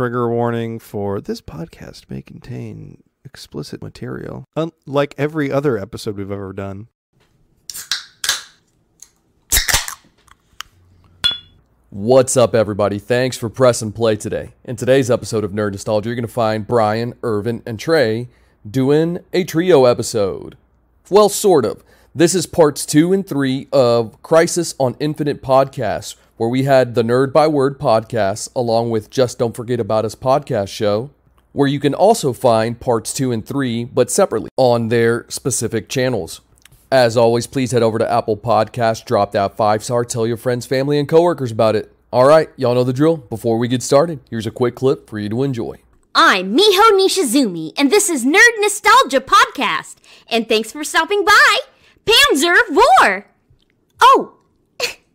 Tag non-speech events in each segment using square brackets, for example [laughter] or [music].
trigger warning for this podcast may contain explicit material, unlike every other episode we've ever done. What's up, everybody? Thanks for pressing play today. In today's episode of Nerd Nostalgia, you're going to find Brian, Irvin, and Trey doing a trio episode. Well, sort of. This is parts two and three of Crisis on Infinite podcast, where we had the Nerd by Word podcast along with Just Don't Forget About Us podcast show, where you can also find parts two and three, but separately on their specific channels. As always, please head over to Apple Podcasts, drop that five star, tell your friends, family, and coworkers about it. All right, y'all know the drill. Before we get started, here's a quick clip for you to enjoy. I'm Miho Nishizumi, and this is Nerd Nostalgia Podcast. And thanks for stopping by, Panzer Vor. Oh,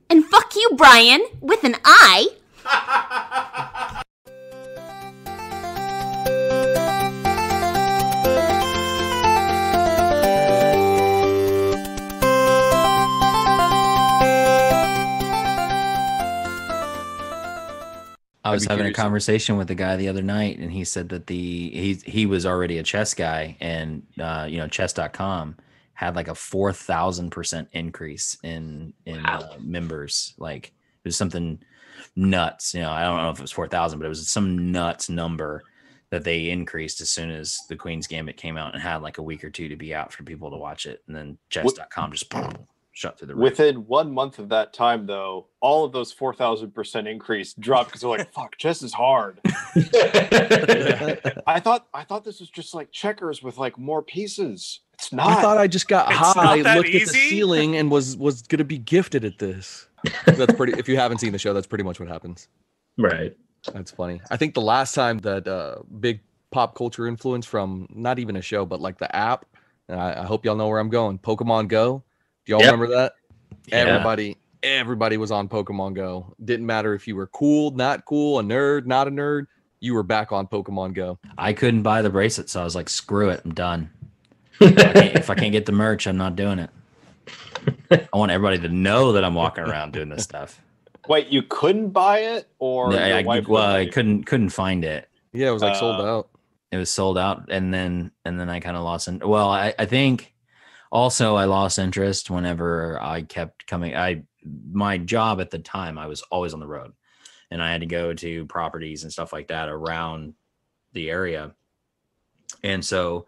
and fuck you, Brian, with an I. I was having a conversation with the guy the other night, and he said that the he he was already a chess guy, and uh, you know chess.com had like a four thousand percent increase in in uh, members. Like it was something nuts. You know, I don't know if it was four thousand, but it was some nuts number that they increased as soon as the Queen's Gambit came out and had like a week or two to be out for people to watch it, and then chess.com just boom, [clears throat] shut through the roof. Within one month of that time, though, all of those four thousand percent increase dropped because they're like, "Fuck, chess is hard." [laughs] [laughs] I thought I thought this was just like checkers with like more pieces. It's not. I thought I just got It's high, not that looked at the ceiling, and was was gonna be gifted at this. [laughs] That's pretty. if you haven't seen the show, that's pretty much what happens. Right. That's funny. I think the last time that uh, big pop culture influence from not even a show, but like the app. I, I hope y'all know where I'm going. Pokemon Go. Do y'all Yep. remember that? Yeah. Everybody, everybody was on Pokemon Go. Didn't matter if you were cool, not cool, a nerd, not a nerd. You were back on Pokemon Go. I couldn't buy the bracelet, so I was like, screw it, I'm done. If, I can't, if I can't get the merch, I'm not doing it. I want everybody to know that I'm walking around doing this stuff. Wait, you couldn't buy it, or No, your I, well, I couldn't couldn't find it. Yeah, it was like sold Uh, out. It was sold out, and then and then I kind of lost. In, well, I, I think also I lost interest whenever I kept coming. I my job at the time I was always on the road, and I had to go to properties and stuff like that around the area, and so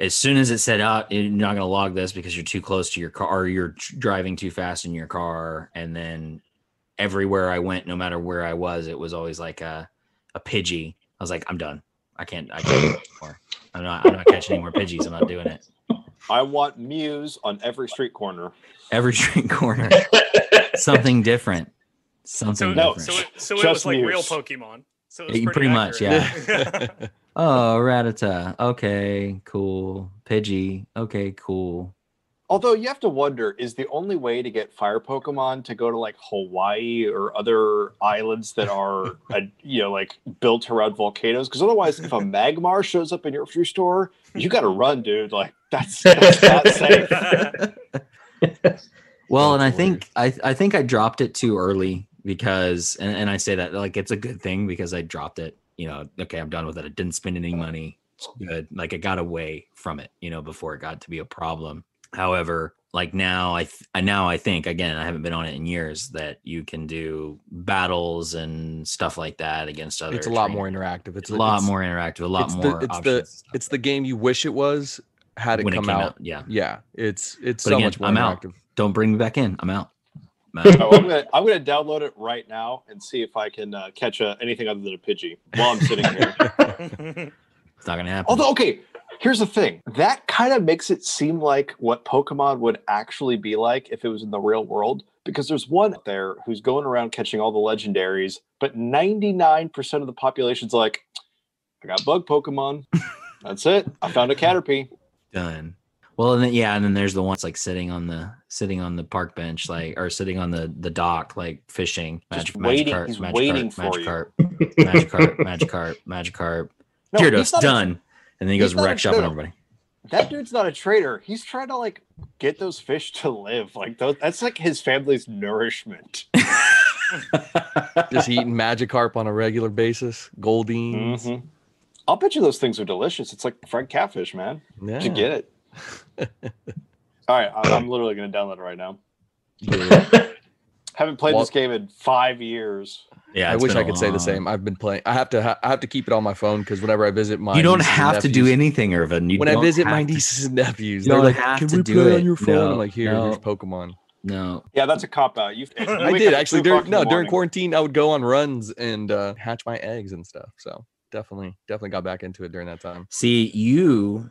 as soon as it said out you're not going to log this because you're too close to your car or you're driving too fast in your car and then everywhere i went no matter where i was it was always like a, a pidgey. I was like i'm done. I can't i can't anymore. I'm not i'm not catching any more pidgeys. I'm not doing it. I want Muse on every street corner. every street corner. [laughs] Something different. Something So, No, different. so, it, so it Just was like real Pokemon. So it was Yeah, pretty much, accurate. [laughs] [laughs] oh Rattata okay cool pidgey okay cool Although you have to wonder, is the only way to get fire Pokemon to go to like Hawaii or other islands that are, uh, you know, like built around volcanoes? Because otherwise, if a Magmar shows up in your food store, you got to run, dude. Like that's, that's not safe. [laughs] Well, and I think I I think I dropped it too early because and, and I say that like it's a good thing because I dropped it. You know, okay, I'm done with it. I didn't spend any money. It's good. Like I got away from it, you know, before it got to be a problem. However, like now I, th- I now I think again I haven't been on it in years that you can do battles and stuff like that against other. It's a lot more interactive. It's a lot it's- more interactive. A lot it's the- more. it's the- It's the game you wish it was had it when come it out. out. Yeah. Yeah, it's it's But so again, much more I'm out. Don't bring me back in. I'm out. I'm. Oh, [laughs] I'm gonna I'm gonna download it right now and see if I can uh, catch a, anything other than a Pidgey while I'm sitting here. [laughs] it's not gonna happen. Although, okay, here's the thing. That kind of makes it seem like what Pokemon would actually be like if it was in the real world. Because there's one out there who's going around catching all the legendaries, but 99% of the population's like, I got bug Pokemon. [laughs] That's it. I found a Caterpie. done. Well, and then yeah, and then there's the ones like sitting on the sitting on the park bench, like or sitting on the the dock, like fishing. Just waiting. He's waiting for you. Magikarp, [laughs] Magikarp, Magikarp, Magikarp. No, Gyarados, he's a- done. and then he goes wreck shopping trader. everybody. that dude's not a traitor. He's trying to like get those fish to live. Like those, that's like his family's nourishment. [laughs] Just eating Magikarp on a regular basis. Goldeens. Mhm. I'll bet you those things are delicious. It's like fried catfish, man. Yeah. Did you get it? [laughs] All right, I- I'm literally going to download it right now. [laughs] Haven't played Well- this game in five years. Yeah, I wish I I a could say the same. I've been playing. I have to. Ha- I have to keep it on my phone because whenever I visit my You don't nieces and have to do anything, Irvin. You when I visit my have to- nieces and nephews, You they're like, "Can we do play it. on your phone?" No, I'm like, "Here, no. here's Pokemon." No, Yeah, that's a cop out. You, [laughs] I did actually. During, no, during quarantine, I would go on runs and uh, hatch my eggs and stuff. So definitely, definitely got back into it during that time. See, you,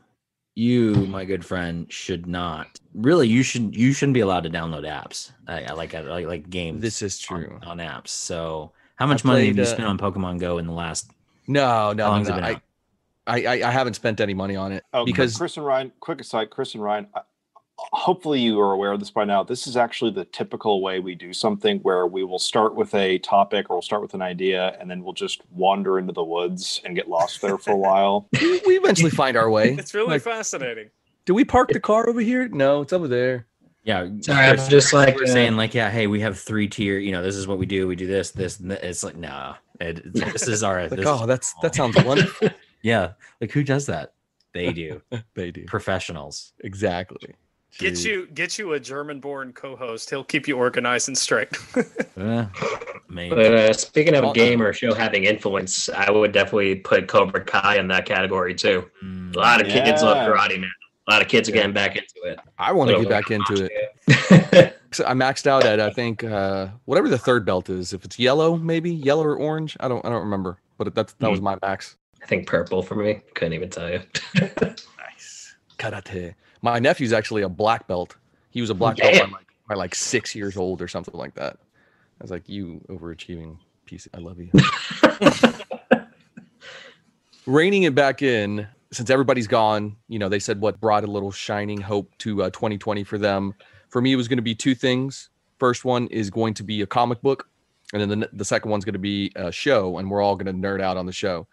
you, my good friend, should not. Really, you should. You shouldn't be allowed to download apps. I, I like, like like games. This is true. on, apps. So, how much money have played, you uh, spent on Pokemon Go in the last? No, How no, no, it no. been I. I, I, I haven't spent any money on it Oh, because because Kris and Ryan, quick aside, Kris and Ryan, I- hopefully you are aware of this by now. This is actually the typical way we do something where we will start with a topic or we'll start with an idea and then we'll just wander into the woods and get lost there for a [laughs] while. we, we eventually find our way. [laughs] It's really Like, fascinating. do we park the car over here? No, it's over there. Yeah, Sorry, I'm just like, we're uh, saying, like, yeah, hey, we have three tier. You know, this is what we do. We do this, this, and th- it's like, nah. It, [laughs] this is our. Like, this oh, that's that sounds wonderful. yeah. Like, who does that? They do. they do Professionals. exactly. Get you get you a German-born co-host. He'll keep you organized and straight. [laughs] Uh. But uh, speaking of a game or show having influence, I would definitely put Cobra Kai in that category too. Mm, A lot of kids love karate now. A lot of kids are getting back into it. I want to Little get back into it. it. [laughs] So I maxed out at I think uh, whatever the third belt is. If it's yellow, maybe yellow or orange. I don't I don't remember. But that's that was my max. I think purple for me. Couldn't even tell you. [laughs] Nice karate. My nephew's actually a black belt. He was a black belt by like, by like six years old or something like that. I was like, you overachieving piece. I love you. [laughs] Reining it back in, since everybody's gone, you know, they said what brought a little shining hope to uh, 2020 for them. For me, it was going to be two things. First one is going to be a comic book, and then the, the second one's going to be a show, and we're all going to nerd out on the show.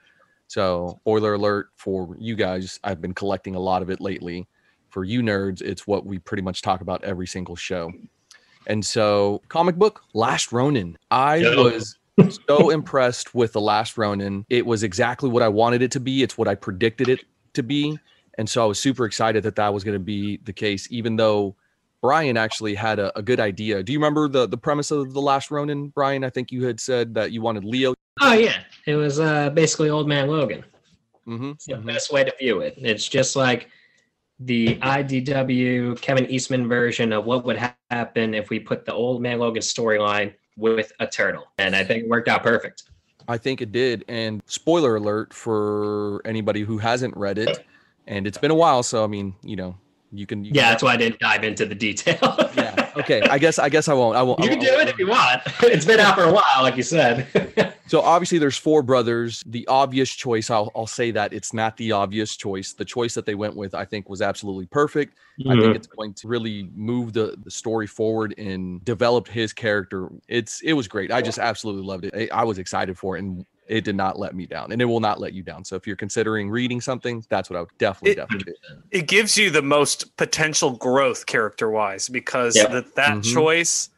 So, spoiler alert for you guys, I've been collecting a lot of it lately. For you nerds, it's what we pretty much talk about every single show. And so, comic book, Last Ronin. I Yep. was so impressed with The Last Ronin. It was exactly what I wanted it to be, it's what I predicted it to be. And so, I was super excited that that was going to be the case, even though Brian actually had a, a good idea. Do you remember the, the premise of The Last Ronin, Brian? I think you had said that you wanted Leo. oh yeah, it was uh, basically Old Man Logan. Mm-hmm. It's the best way to view it. It's just like the IDW Kevin Eastman version of what would ha- happen if we put the Old Man Logan storyline with a turtle, and I think it worked out perfect. I think it did. And spoiler alert for anybody who hasn't read it, and it's been a while, so I mean, you know, you can. You Yeah, can, that's why I didn't dive into the detail. yeah. Okay. I guess. I guess I won't. I won't. you I can do it if you want. [laughs] It's been out for a while, like you said. [laughs] So obviously, there's four brothers. The obvious choice, I'll, I'll say that it's not the obvious choice. The choice that they went with, I think, was absolutely perfect. I Mm-hmm. think it's going to really move the, the story forward and develop his character. It's it was great. I just absolutely loved it. I, I was excited for it, and it did not let me down, and it will not let you down. So if you're considering reading something, that's what I would definitely It- definitely do. it gives you the most potential growth character-wise because Yeah. that that Mhm. choice,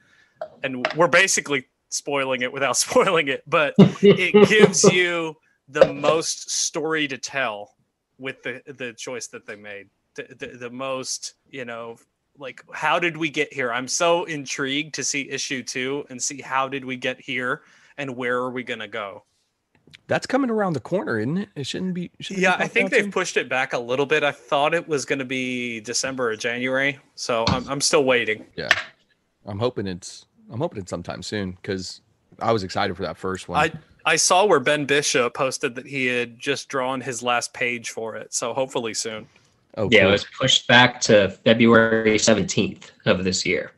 and we're basically spoiling it without [laughs] spoiling it, but it [laughs] gives you the most story to tell with the the choice that they made the, the, the most you know like how did we get here i'm so intrigued to see issue two and see how did we get here and where are we going to go That's coming around the corner, isn't it? It shouldn't be. shouldn't it be yeah i think they've soon? pushed it back a little bit i thought it was going to be december or january so i'm, I'm still waiting Yeah, I'm hoping it's. I'm hoping it's sometime soon because I was excited for that first one. I I saw where Ben Bishop posted that he had just drawn his last page for it, so hopefully soon. oh, yeah, cool. it was pushed back to February 17th of this year.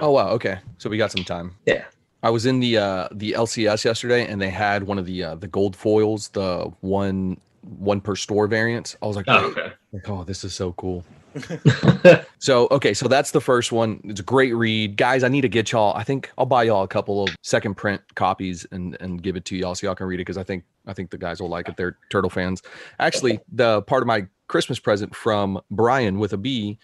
Oh wow, okay. So we got some time. Yeah. I was in the uh the LCS yesterday and they had one of the uh the gold foils, the one one per store variants. I was like, Oh, okay. like, oh, this is so cool. [laughs] So okay, so that's the first one. It's a great read. Guys, I need to get y'all. I think I'll buy y'all a couple of second print copies and and give it to y'all so y'all can read it because I think I think the guys will like it. They're turtle fans. Actually, the part of my Christmas present from Brian with a B,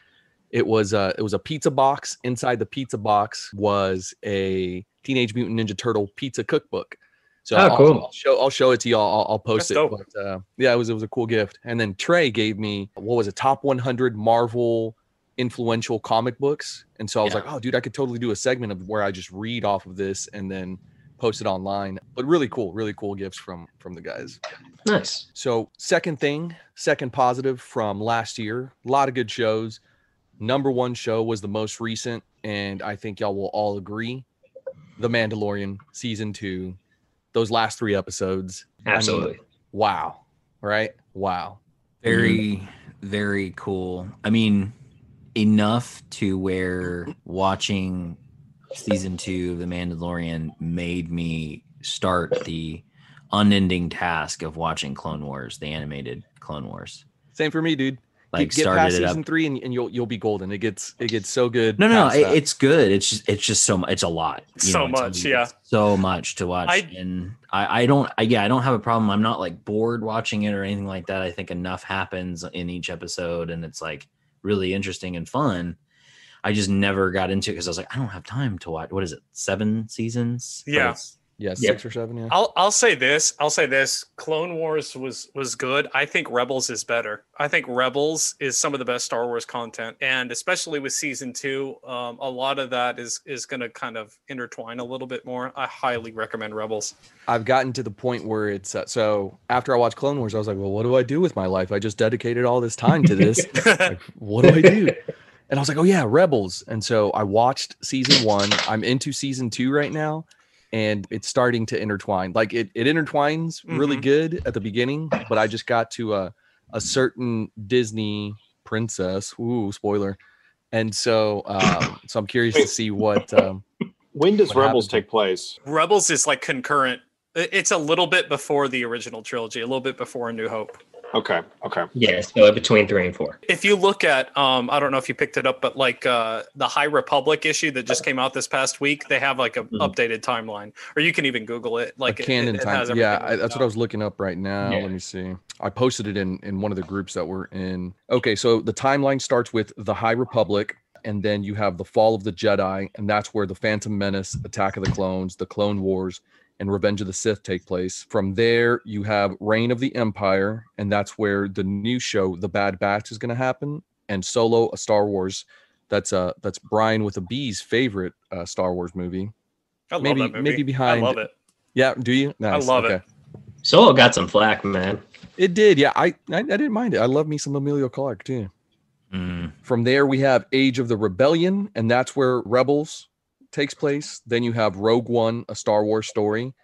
it was uh it was a pizza box. Inside the pizza box was a Teenage Mutant Ninja Turtle pizza cookbook. So Oh, I'll, cool. I'll show I'll show it to y'all. I'll, I'll post That's it. dope. But uh, yeah, it was it was a cool gift. And then Trey gave me what was it? Top 100 Marvel influential comic books. And so I was Yeah. like, oh, dude, I could totally do a segment of where I just read off of this and then post it online. But really cool, really cool gifts from from the guys. Nice. So, second thing, second positive from last year, a lot of good shows. Number one show was the most recent, and I think y'all will all agree The Mandalorian season two, those last three episodes. I mean, Absolutely. wow. Right? Wow. very mm-hmm. very cool i mean enough to where watching season two of the mandalorian made me start the unending task of watching clone wars the animated clone wars Same for me, dude. Like get, get started past it up season three and, and you'll you'll be golden. It gets it gets so good. no no past it, it's good it's just it's just so much it's a lot So it's- much, it's yeah. so much to watch I- and i i don't I, yeah i don't have a problem i'm not like bored watching it or anything like that i think enough happens in each episode and it's like really interesting and fun i just never got into it because i was like i don't have time to watch what is it seven seasons Yeah. it's- yeah, Yep. six or seven. Yeah. I'll I'll say this. I'll say this. Clone Wars was was good. I think Rebels is better. I think Rebels is some of the best Star Wars content, and especially with season two, um, a lot of that is is going to kind of intertwine a little bit more. I highly recommend Rebels. I've gotten to the point where it's uh, so after I watched Clone Wars, I was like, well, what do I do with my life? I just dedicated all this time to this. [laughs] like, what do I do? And I was like, oh yeah, Rebels. And so I watched season one. I'm into season two right now, and it's starting to intertwine. Like it, it intertwines really Mhm. good at the beginning, but I just got to a a certain Disney princess. Ooh, spoiler. And so, um, so I'm curious to see what. Um, When does What Rebels happened? take place? Rebels is like concurrent. It's a little bit before the original trilogy, a little bit before A New Hope. Okay, okay. Yeah, so between three and four. If you look at, um, I don't know if you picked it up, but like uh, the High Republic issue that just came out this past week, they have like a Mhm. updated timeline, or you can even Google it. Like a canon it, it time. has Yeah, I, that's what I was looking up right now. Yeah. Let me see. I posted it in in one of the groups that we're in. Okay, so the timeline starts with the High Republic, and then you have the fall of the Jedi, and that's where the Phantom Menace, Attack of the Clones, the Clone Wars, and Revenge of the Sith take place. From there, you have Reign of the Empire, and that's where the new show, The Bad Batch, is going to happen, and Solo, a Star Wars. That's uh that's Brian with a B's favorite uh, Star Wars movie. I love maybe- that movie. maybe behind- I love it. Yeah, do you? Nice. love it. Solo got some flack, man. It did, yeah. I, I I didn't mind it. I love me some Emilia Clarke too. Mm. From there, we have Age of the Rebellion, and that's where Rebels takes place. Then you have Rogue One, a Star Wars story,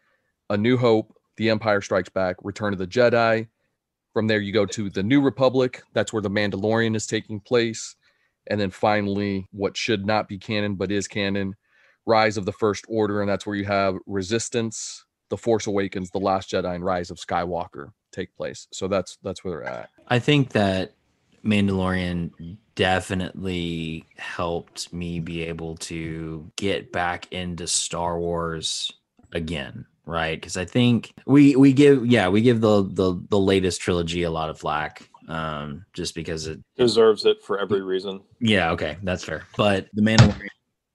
A New Hope, The Empire Strikes Back, Return of the Jedi. From there, you go to the New Republic. That's where The Mandalorian is taking place. And then finally, what should not be canon but is canon, Rise of the First Order, and that's where you have Resistance, The Force Awakens, The Last Jedi, and Rise of Skywalker take place. So that's that's where they're at. I think that Mandalorian definitely helped me be able to get back into Star Wars again, right? Because I think we we give yeah we give the the the latest trilogy a lot of flack, um, just because it Deserves it for every reason. yeah okay that's fair. But the Mandalorian,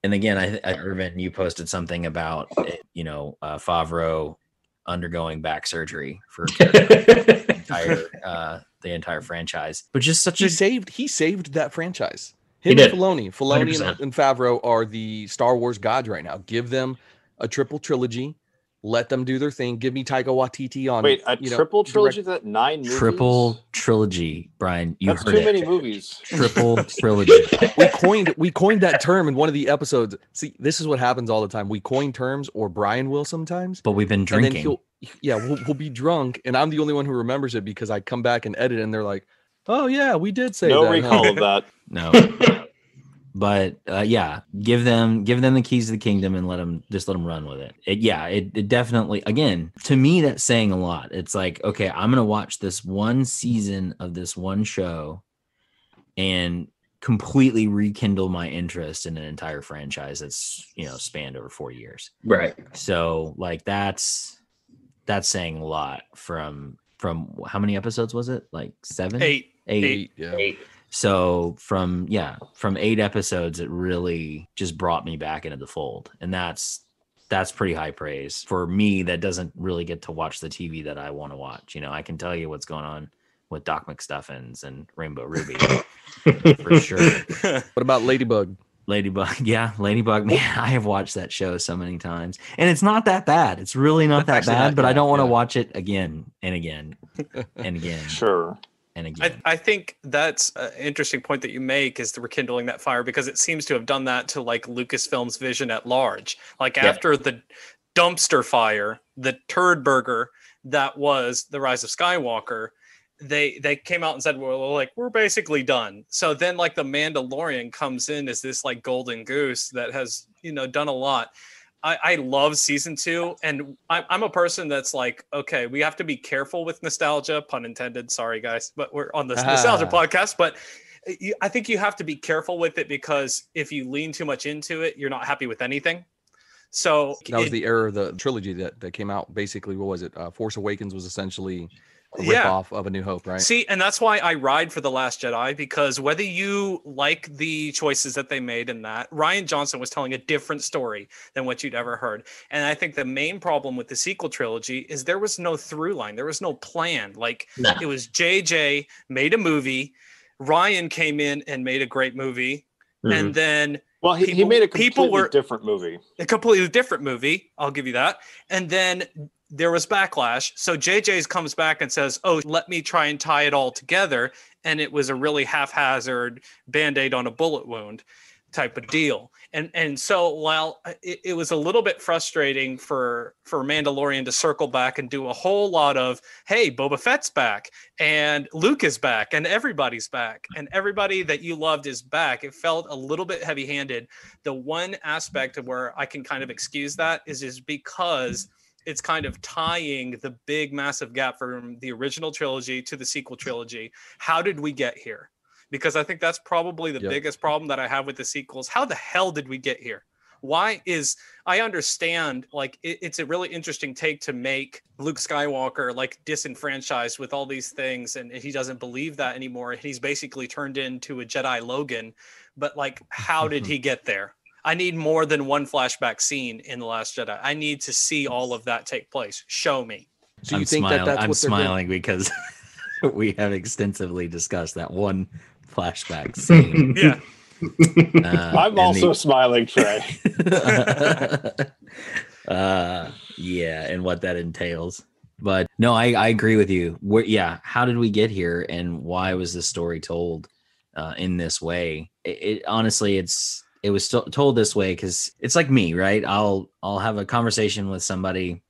and again I, I Irvin you posted something about it, you know uh, Favreau undergoing back surgery for [laughs] entire uh, the entire franchise, but just such he a saved he saved that franchise. He Him did. and Filoni, Filoni 100%. and, and Favreau are the Star Wars gods right now. Give them a triple trilogy. Let them do their thing. Give me Taika Waititi on. Wait, a you know, triple direct- trilogy? That nine movies? triple trilogy, Brian. You That's heard too it. many movies. Triple [laughs] trilogy. we coined we coined that term in one of the episodes. See, this is what happens all the time. We coin terms, or Brian will sometimes. But we've been And then drinking. He'll yeah, we'll, we'll be drunk, and I'm the only one who remembers it because I come back and edit, and they're like, "Oh yeah, we did say no that." huh?" recall of that. [laughs] No. but uh, yeah, give them give them the keys to the kingdom and let them just let them run with it. it yeah, it, it definitely again to me that's saying a lot. It's like okay, I'm gonna watch this one season of this one show, and completely rekindle my interest in an entire franchise that's you know spanned over four years. right. So like that's that's saying a lot from from how many episodes was it? Like seven, Eight. eight. Eight, yeah. Eight. So from yeah, from eight episodes, it really just brought me back into the fold, and that's that's pretty high praise for me that doesn't really get to watch the TV that I want to watch. You know, I can tell you what's going on with Doc McStuffins and Rainbow Ruby [laughs] for sure. What about Ladybug? Ladybug, [laughs] yeah, Ladybug. [laughs] Man, I have watched that show so many times, and it's not that bad. It's really not that bad, not but I don't want to yeah. watch it again and again [laughs] and again Sure. and again. I, I think that's an interesting point that you make is the rekindling that fire because it seems to have done that to like Lucasfilm's vision at large. Like Yep. after the dumpster fire, the turd burger that was the Rise of Skywalker, they they came out and said, "Well, like we're basically done." So then, like the Mandalorian comes in as this like golden goose that has you know done a lot. I, I love season two, and I'm, I'm a person that's like, okay, we have to be careful with nostalgia, pun intended. Sorry, guys, but we're on this nostalgia Ah. podcast. But you, I think you have to be careful with it because if you lean too much into it, you're not happy with anything. So That was it- the era of the trilogy that, that came out. Basically, what was it? Uh, Force Awakens was essentially Yeah. ripoff of A New Hope, right? See, and that's why I ride for The Last Jedi because whether you like the choices that they made in that, Rian Johnson was telling a different story than what you'd ever heard. And I think the main problem with the sequel trilogy is there was no through line, there was no plan. Like No. it was JJ made a movie, Ryan came in and made a great movie, Mhm. and then Well, he, he made a people completely were- different movie. a completely different movie. I'll give you that. And then there was backlash. So JJ's comes back and says, "Oh, let me try and tie it all together." And it was a really haphazard band-aid on a bullet wound type of deal. And and so while it, it was a little bit frustrating for for Mandalorian to circle back and do a whole lot of, "Hey, Boba Fett's back and Luke is back and everybody's back and everybody that you loved is back." It felt a little bit heavy-handed the one aspect of where I can kind of excuse that is is because it's kind of tying the big massive gap from the original trilogy to the sequel trilogy. How did we get here? Because I think that's probably the Yep. biggest problem that I have with the sequels. How the hell did we get here? Why is I understand like it, it's a really interesting take to make Luke Skywalker like disenfranchised with all these things and he doesn't believe that anymore. He's basically turned into a Jedi Logan but like how did he [laughs] get there i need more than one flashback scene in the last jedi i need to see all of that take place show me So you I'm think smiling. that that's I'm what they're doing? smiling because [laughs] we have extensively discussed that one flashback scene. [laughs] yeah Uh, I'm also the- smiling, Trey. [laughs] uh, yeah, and what that entails. But no, I, I agree with you. Where, yeah, how did we get here, and why was this story told uh, in this way? It, it honestly, it's it was still told this way because it's like me, right? I'll I'll have a conversation with somebody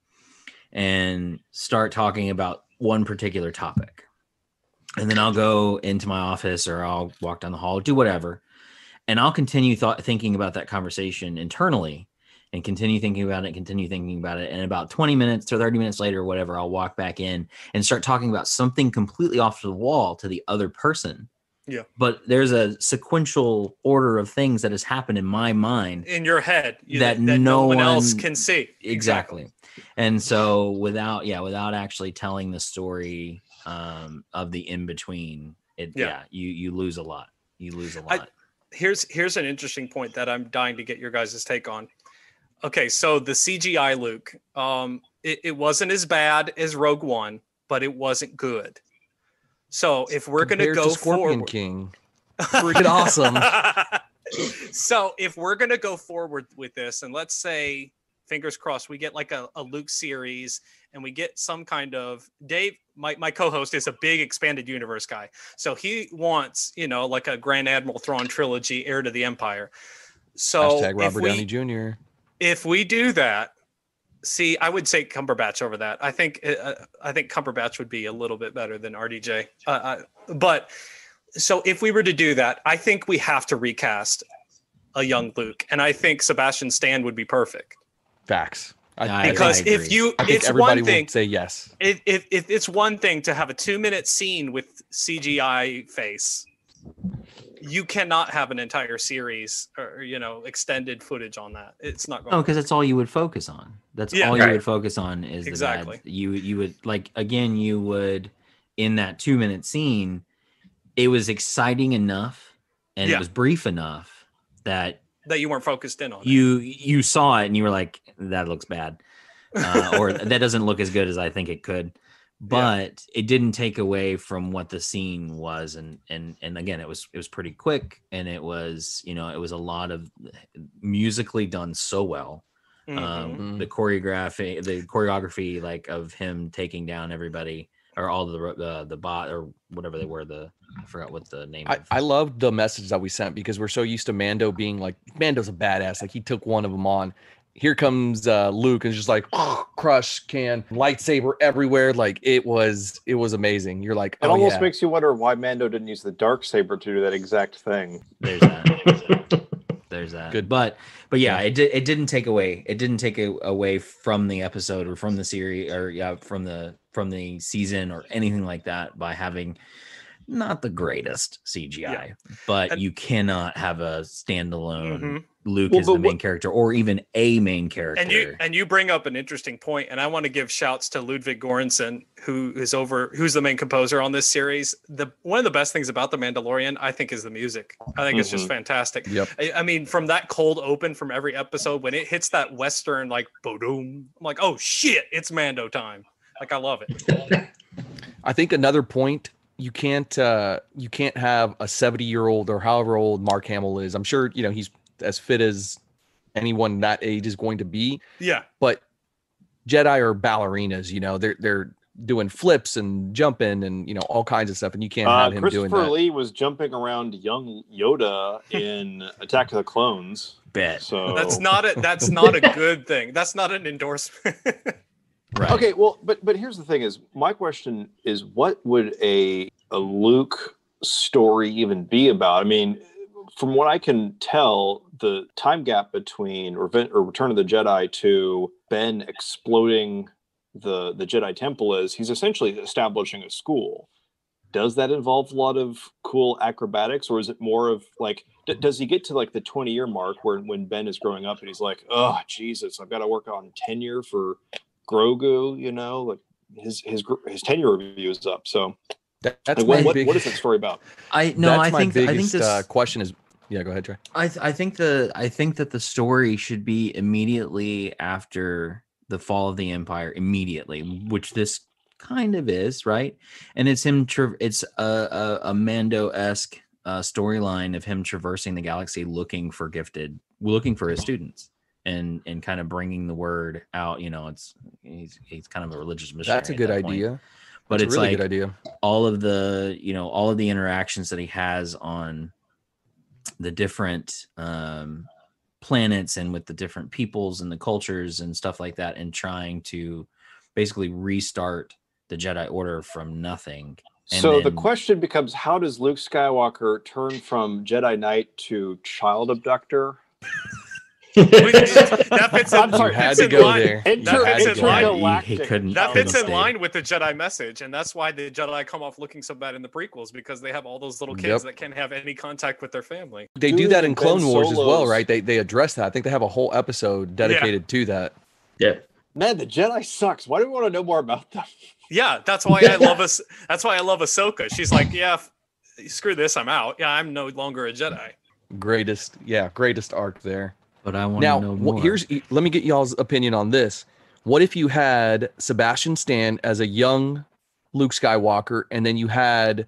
and start talking about one particular topic, and then I'll go into my office or I'll walk down the hall, do whatever, and I'll continue thinking about that conversation internally and continue thinking about it, continue thinking about it. And about 20 minutes or 30 minutes later, whatever, I'll walk back in and start talking about something completely off the wall to the other person. Yeah. But there's a sequential order of things that has happened in my mind. in your head you- That no no one else can see Exactly. And so without, yeah, without actually telling the story um, of the in between, it, Yeah. yeah. you, you lose a lot. You lose a lot. here's here's an interesting point that i'm dying to get your guys' take on okay so the cgi luke um it, it wasn't as bad as rogue one but it wasn't good so if we're gonna go Scorpion forward King. [laughs] Freaking awesome. so if we're gonna go forward with this, and let's say, fingers crossed, we get like a, a Luke series, and we get some kind of Dave. My, my co-host is a big expanded universe guy, so he wants you know like a Grand Admiral Thrawn trilogy, Heir to the Empire. So Hashtag Robert we, Downey Jr. if we do that, see, I would say Cumberbatch over that. I think uh, I think Cumberbatch would be a little bit better than RDJ. Uh, uh, but so if we were to do that, I think we have to recast a young Luke, and I think Sebastian Stan would be perfect. Facts. I, I- Because I if you, I it's one thing. would say yes. It, it, it, it's one thing to have a two-minute scene with CGI face. You cannot have an entire series or you know extended footage on that. It's not going. No, because that's all you would focus on. That's Yeah. all you would focus on is Exactly. the bad. You you would like again. You would in that two minute scene. It was exciting enough, and Yeah. it was brief enough that that you weren't focused in on. it. you you saw it and you were like that looks bad uh, or that doesn't look as good as i think it could but it didn't take away from what the scene was and and and again it was it was pretty quick and it was you know it was a lot of musically done so well Mhm. um the choreography the choreography like of him taking down everybody or all the the the bot or whatever they were the i forgot what the name I, I loved the message that we sent because we're so used to Mando being like Mando's a badass. Like he took one of them on. Here comes uh, Luke and just like [gasps] crush can lightsaber everywhere. Like it was it was amazing. You're like It oh, almost yeah. makes you wonder why Mando didn't use the dark saber to do that exact thing. there's that there's that Good. but but yeah, it did it didn't take away it didn't take a, away from the episode or from the series or yeah from the from the season or anything like that by having not the greatest cgi but And- you cannot have a standalone Mhm. luke Well, as the main what- character or even a main character And you and you bring up an interesting point, and I want to give shouts to Ludwig Göransson, who is over, who's the main composer on this series. The one of the best things about the Mandalorian, I think, is the music. I think it's just Mhm. fantastic. Yep. I, I mean, from that cold open from every episode, when it hits that western like boom, I'm like, oh shit, it's Mando time. Like I love it. [laughs] I think another point you can't uh you can't have a 70 year old or however old Mark Hamill is. I'm sure you know he's as fit as anyone that age is going to be, Yeah, but Jedi are ballerinas. You know they're they're doing flips and jumping and you know all kinds of stuff, and you can't Uh, have him doing Christopher that. Lee was jumping around young Yoda [laughs] in Attack of the Clones. bet So that's not a that's not a [laughs] good thing. That's not an endorsement. [laughs] right Okay, well, but but here's the thing: is my question is what would a a Luke story even be about? I mean, from what I can tell, the time gap between Reven- or Return of the Jedi to Ben exploding the the Jedi Temple is he's essentially establishing a school. Does that involve a lot of cool acrobatics, or is it more of like? Does he get to like the twenty year mark where when Ben is growing up and he's like, "Oh Jesus, I've got to work on tenure for Grogu, you know, like his his his tenure review is up. So That- that's like, my what, what, big, what is that story about? [laughs] i no that's i my think biggest i think this uh, question is yeah. Go ahead, Trey. I th- I think the I think that the story should be immediately after the fall of the empire immediately, which this kind of is, right? And it's him tra- it's a a, a Mando esque uh, storyline of him traversing the galaxy looking for gifted, looking for his students. And, and kind of bringing the word out, you know, it's he's he's kind of a religious missionary. That's a good that point. idea. but That's it's a really like good idea. all of the you know all of the interactions that he has on the different um planets and with the different peoples and the cultures and stuff like that and trying to basically restart the jedi order from nothing And so the question becomes: How does Luke Skywalker turn from Jedi Knight to child abductor? [laughs] that fits in, I'm sorry, You had to in go line- there. Enter- that fits in line. he, he couldn't That fits in line with the Jedi message, and that's why the Jedi come off looking so bad in the prequels because they have all those little kids Yep. that can't have any contact with their family. They do that in Ben Clone Wars as well, right? They they address that. I think they have a whole episode dedicated to that. yeah. Man, the Jedi sucks. Why do we want to know more about them? [laughs] Yeah, that's why I love us. That's why I love Ahsoka. She's like, yeah, f- screw this, I'm out. Yeah, I'm no longer a Jedi. Greatest, yeah, greatest arc there. But i want Now, to know wh- more here's let me get y'all's opinion on this. What if you had Sebastian Stan as a young Luke Skywalker, and then you had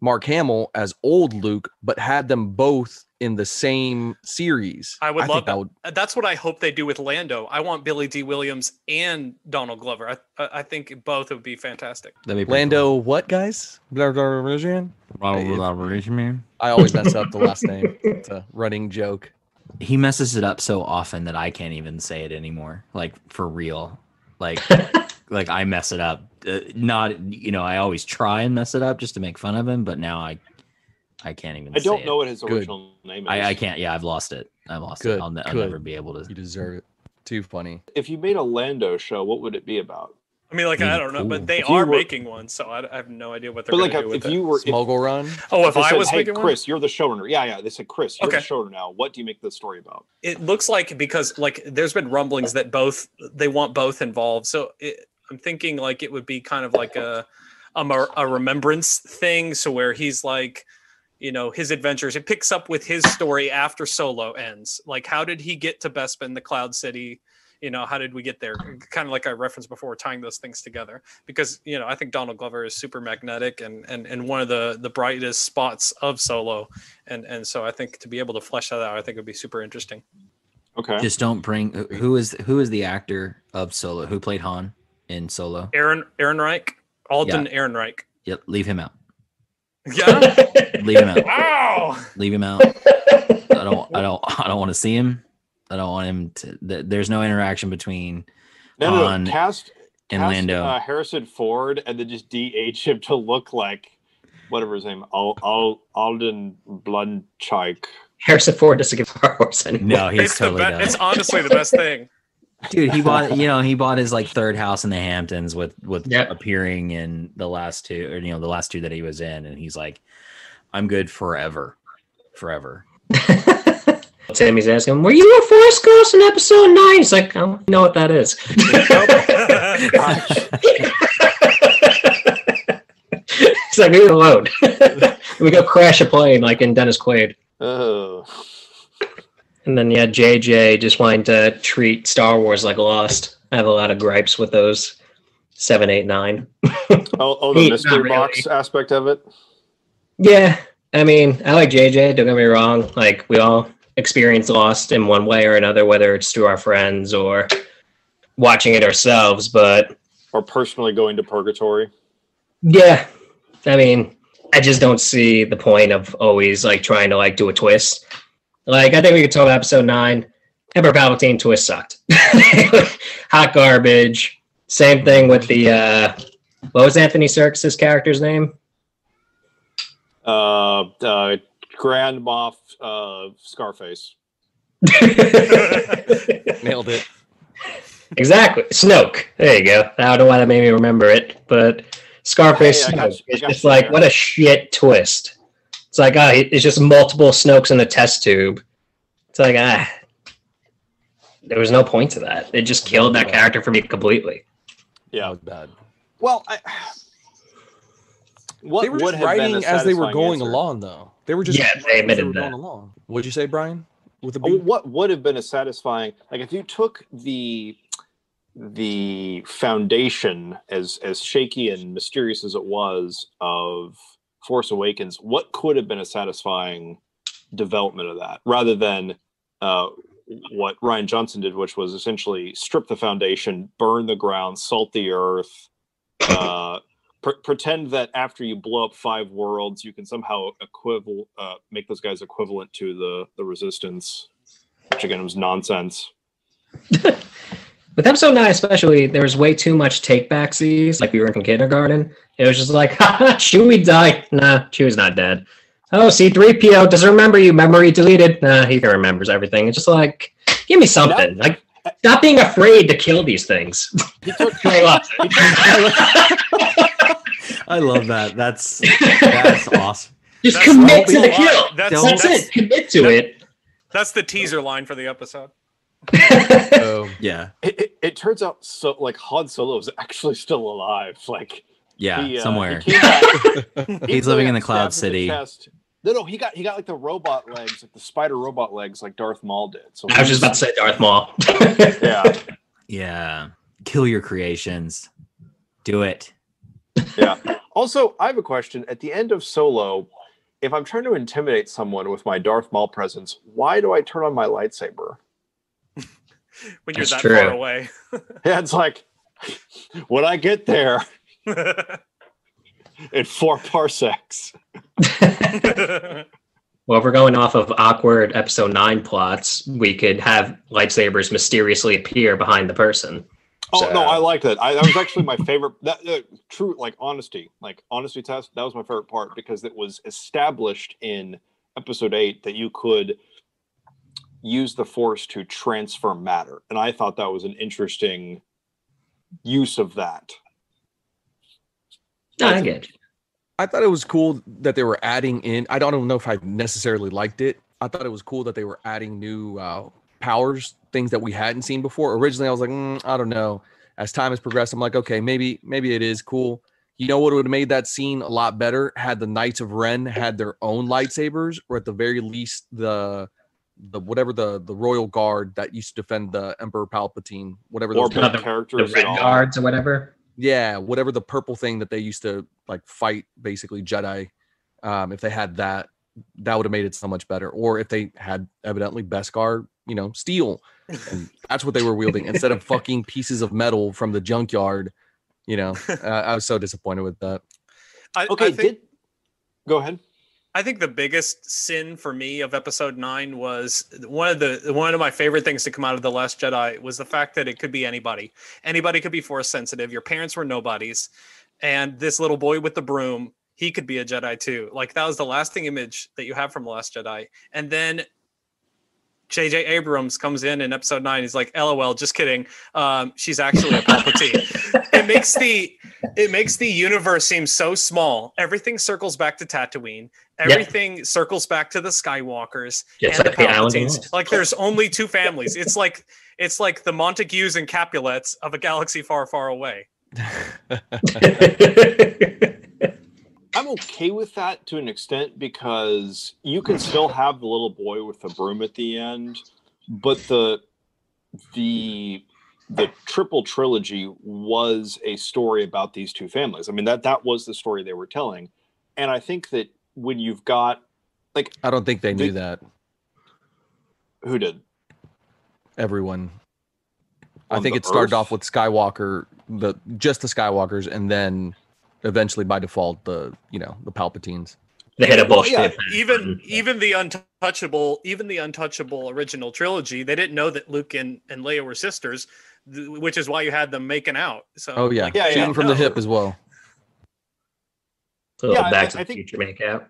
Mark Hamill as old Luke, but had them both in the same series? I would think love that. would Uh, That's what I hope they do with Lando. I want Billy Dee Williams and Donald Glover. I, I I think both would be fantastic. That'd be pretty Lando, what guys? Blah, blah, blah, blah, blah. cool. man. I always mess up the last name. It's a running joke. He messes it up so often that I can't even say it anymore. Like for real. Like [laughs] like I mess it up. Uh, not you know, I always try and mess it up just to make fun of him, but now I I can't even I don't say know what his Good. original name is. I, I can't. Yeah, I've lost it. I've lost Good, it. I'll, ne- I'll never be able to. You deserve it. Too funny. If you made a Lando show, what would it be about? I mean, like I don't know, cool. but they If you are were- making one, so I, I have no idea what they're But like, going to do with if it. you were, if, Smuggle Run. oh, if they I said, was hey, making one, Kris, you're the showrunner. Yeah, yeah. They said, Kris, you're Okay. the showrunner now. What do you make the story about? it looks like because like there's been rumblings that both they want both involved so it, i'm thinking like it would be kind of like a a, mer- a remembrance thing so where he's like you know his adventures. It picks up with his story after Solo ends. Like how did he get to Bespin, the Cloud City? You know, how did we get there? Kind of like I referenced before, tying those things together. Because you know, I think Donald Glover is super magnetic and and and one of the the brightest spots of Solo, and and so I think to be able to flesh that out, I think would be super interesting. Okay. Just don't bring who is who is the actor of Solo who played Han in Solo? Aaron Aaron Reich, Alden Ehrenreich. Yep, leave him out. Yeah. Leave him out. [laughs] wow. Leave him out. [laughs] I don't. I don't. I don't want to see him. I don't want him to. th- There's no interaction between no, no, on no. Cast, and cast, Lando. Uh, Harrison Ford, and then just DH him to look like whatever his name, Al, Al, Alden Blunchike. Harrison Ford doesn't give Star Wars anymore. no, he's it's totally the done. be- it's honestly the best thing. [laughs] Dude, he bought. You know, he bought his like third house in the Hamptons with with Yep. appearing in the last two, or you know, the last two that he was in, and he's like, "I'm good forever, forever." [laughs] Sammy's asking, "Were you a Force Ghost in Episode 9? He's like, "I don't know what that is." [laughs] He's like, "Leave it alone." [laughs] we go crash a plane like in Dennis Quaid. Oh, And then yeah, JJ just wanting to treat Star Wars like Lost. I have a lot of gripes with those seven, eight, nine. [laughs] oh, oh the He- mystery not box aspect of it. Yeah, I mean, I like JJ. Don't get me wrong. Like we all experience Lost in one way or another, whether it's through our friends or watching it ourselves. But Or personally going to purgatory. yeah, I mean, I just don't see the point of always like trying to like do a twist. Like I think we could talk about episode nine. Emperor Palpatine twist sucked. [laughs] Hot garbage. Same thing with the uh what was Anthony Serkis's character's name? Uh, uh, Grand Moff uh, Scarface. [laughs] Nailed it. exactly. Snoke. There you go. I don't know why that made me remember it, but Scarface Hey, Snoke. you- I just like there. what a shit twist. It's like ah, it's just multiple Snokes in a test tube. It's like ah, there was no point to that. It just killed that character for me completely. That Yeah. was bad. Well, I, what they were would just have writing as they were going answer? along, though. They were just Yeah, they as admitted were that. going along. What'd you say, Brian? With the Oh, beat? What would have been a satisfying like if you took the the foundation as as shaky and mysterious as it was of Force Awakens, what could have been a satisfying development of that rather than uh, what Rian Johnson did, which was essentially strip the foundation, burn the ground, salt the earth, uh, pre- pretend that after you blow up five worlds, you can somehow equival uh, make those guys equivalent to the the resistance, which again was nonsense. [laughs] With episode nine, especially, there was way too much take backsies, like we were in kindergarten. It was just like, [laughs] haha, Chewie died. Nah, Chewie's not dead. Oh, C3PO doesn't remember you. Memory deleted. Nah, he remembers everything. It's just like, give me something. Like, stop being afraid to kill these things. He took [laughs] lost it. I love that. That's that's [laughs] awesome. just That's commit to the kill. That's, That's that's, it. Commit to it. that's the teaser line for the episode. Oh, [laughs] Yeah, it, it, it turns out so like Han Solo is actually still alive. Like yeah, he, uh, somewhere. he came [laughs] He's living in the Cloud City. chest. No, no, he got he got like the robot legs, like the spider robot legs, like Darth Maul did. So I was just about to say Darth Maul. yeah, Yeah, kill your creations. Do it. Yeah. [laughs] Also, I have a question. At the end of Solo, if I'm trying to intimidate someone with my Darth Maul presence, why do I turn on my lightsaber? [laughs] When you're That's that true. far away. [laughs] Yeah, it's like when I get there in four parsecs. Well, if we're going off of awkward episode nine plots, we could have lightsabers mysteriously appear behind the person. Oh So- no, I like that. I, that was actually my favorite. That uh, true, like honesty, like honesty test. That was my favorite part because it was established in episode eight that you could use the force to transfer matter, and I thought that was an interesting use of that. No, I get. I thought it was cool that they were adding in. I don't know if I necessarily liked it. I thought it was cool that they were adding new uh, powers, things that we hadn't seen before. Originally, I was like, mm, I don't know. As time has progressed, I'm like, okay, maybe maybe it is cool. You know what would have made that scene a lot better had the Knights of Ren had their own lightsabers, or at the very least the the whatever the the royal guard that used to defend the Emperor Palpatine, whatever Or those both Not the- The characters red guards or whatever. yeah, whatever the purple thing that they used to like fight basically Jedi. Um, if they had that, that would have made it so much better. Or if they had evidently Beskar, you know, steel, and that's what they were wielding instead of fucking pieces of metal from the junkyard. You know, [laughs] uh, I was so disappointed with that. I, Okay, I think, did go ahead. I think the biggest sin for me of episode nine was one of the one of my favorite things to come out of the Last Jedi was the fact that it could be anybody. Anybody could be force sensitive. Your parents were nobodies, and this little boy with the broom, he could be a Jedi too. Like that was the lasting image that you have from the Last Jedi. And then J.J. Abrams comes in in episode nine. He's like, "LOL, just kidding. Um, she's actually a Palpatine." [laughs] it makes the it makes the universe seem so small. Everything circles back to Tatooine. Everything circles back to the Skywalkers Just and like the the Palpatines. Lost. Like there's only two families. It's like it's like the Montagues and Capulets of a galaxy far, far away. [laughs] [laughs] I'm okay with that to an extent because you can still have the little boy with the broom at the end, but the the the triple trilogy was a story about these two families. I mean that that was the story they were telling, and I think that when you've got like I don't think they knew that. who did Everyone. I think it started off with Skywalker, the just the Skywalkers, and then eventually by default the you know the Palpatines. They had a Well, bullshit. yeah. Even even the untouchable, even the untouchable original trilogy, they didn't know that Luke and, and Leia were sisters, th- which is why you had them making out. So Oh yeah, like, Yeah, they shooting didn't from the hip as well. A little Yeah, I- Back I- to I the think- Future make out.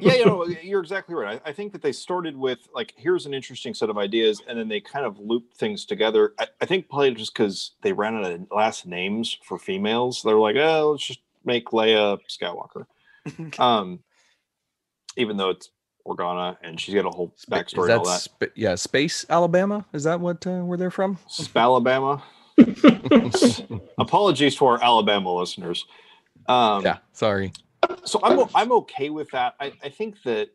Yeah, you know, [laughs] you're exactly right. I, I think that they started with like, here's an interesting set of ideas, and then they kind of looped things together. I, I think probably just because they ran out of last names for females, they're like, oh, let's just make Leia Skywalker. [laughs] um, even though it's Organa and she's got a whole backstory is and all that that. spa- yeah, Space Alabama? Is that what uh, where they're from? Spalabama. [laughs] Apologies to our Alabama listeners. Um, yeah, sorry. So I'm o- I'm okay with that. I, I think that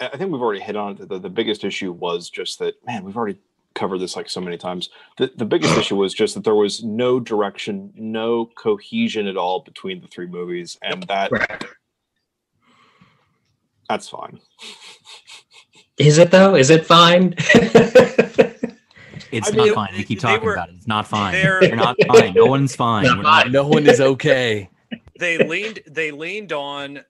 I I think we've already hit on it. The, the biggest issue was just that man, we've already covered this like so many times. The the biggest issue was just that there was no direction, no cohesion at all between the three movies, and that Right. that's fine. Is it though? Is it fine? It's I not mean, fine. We keep they talking were- about it. It's not fine. they're- You're not fine. No one's fine. Not We're not- fine. No one is okay. They leaned they leaned on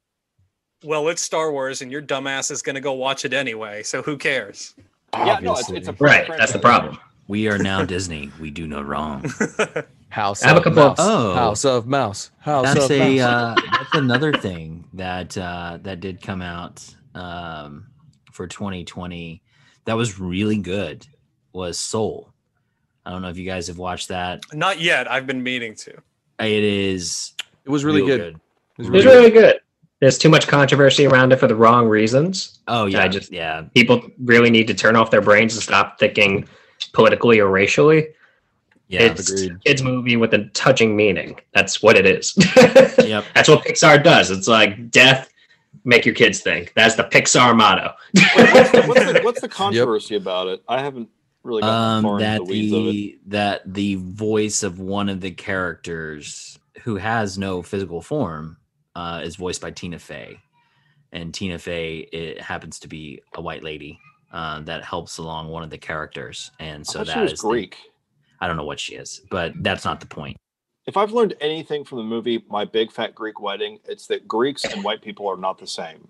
well it's star wars and your dumbass is going to go watch it anyway so who cares Yeah, no, it's, it's a right. That's the problem. We are now Disney. We do no wrong. [laughs] House I have a of couple of- Mouse. Oh. House of Mouse. House That's of a Mouse. uh, that's another thing that uh, that did come out um, for 2020 that was really good was Soul. I don't know if you guys have watched that. not yet i've been meaning to It is it was really real good. It was It was really really good. There's too much controversy around it for the wrong reasons. Oh yeah, I just- yeah. People really need to turn off their brains and stop thinking politically or racially. Yeah, it's agreed. a kids movie with a touching meaning. That's what it is. [laughs] Yep. That's what Pixar does. It's like death, make your kids think. That's the Pixar motto. what's, the, what's, the, [laughs] what's the controversy about it? I haven't really gotten far um, into that the weeds of it. the that the voice of one of the characters who has no physical form uh, is voiced by Tina Fey, and Tina Fey it happens to be a white lady uh, that helps along one of the characters, and so thought that she was is the- Greek. I don't know what she is, but that's not the point. If I've learned anything from the movie My Big Fat Greek Wedding, it's that Greeks and white people are not the same.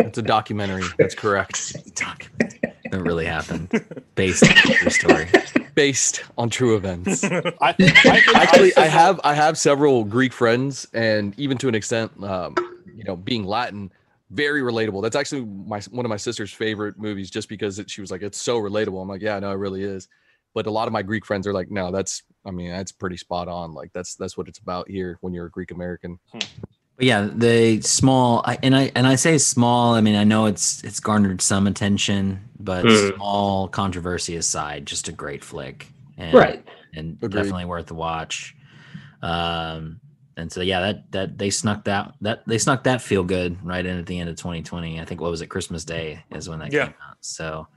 It's a documentary. That's correct. [laughs] It really happened, based on a true story. Based on true events. [laughs] I think, I think Actually, I think- have I have several Greek friends, and even to an extent, um, you know, being Latin, very relatable. That's actually my one of my sister's favorite movies, just because it, she was like, "It's so relatable." I'm like, "Yeah, no, it really is." But a lot of my Greek friends are like, "No, that's I mean, that's pretty spot on. Like that's that's what it's about here when you're a Greek American." But yeah, the small and I and I say small. I mean, I know it's it's garnered some attention, but Hmm. small controversy aside, just a great flick. And, Right. and Agreed. definitely worth the watch. Um, and so yeah, that that they snuck that that they snuck that feel good right in at the end of 2020. I think what was it Christmas Day is when that Yeah. came out. So,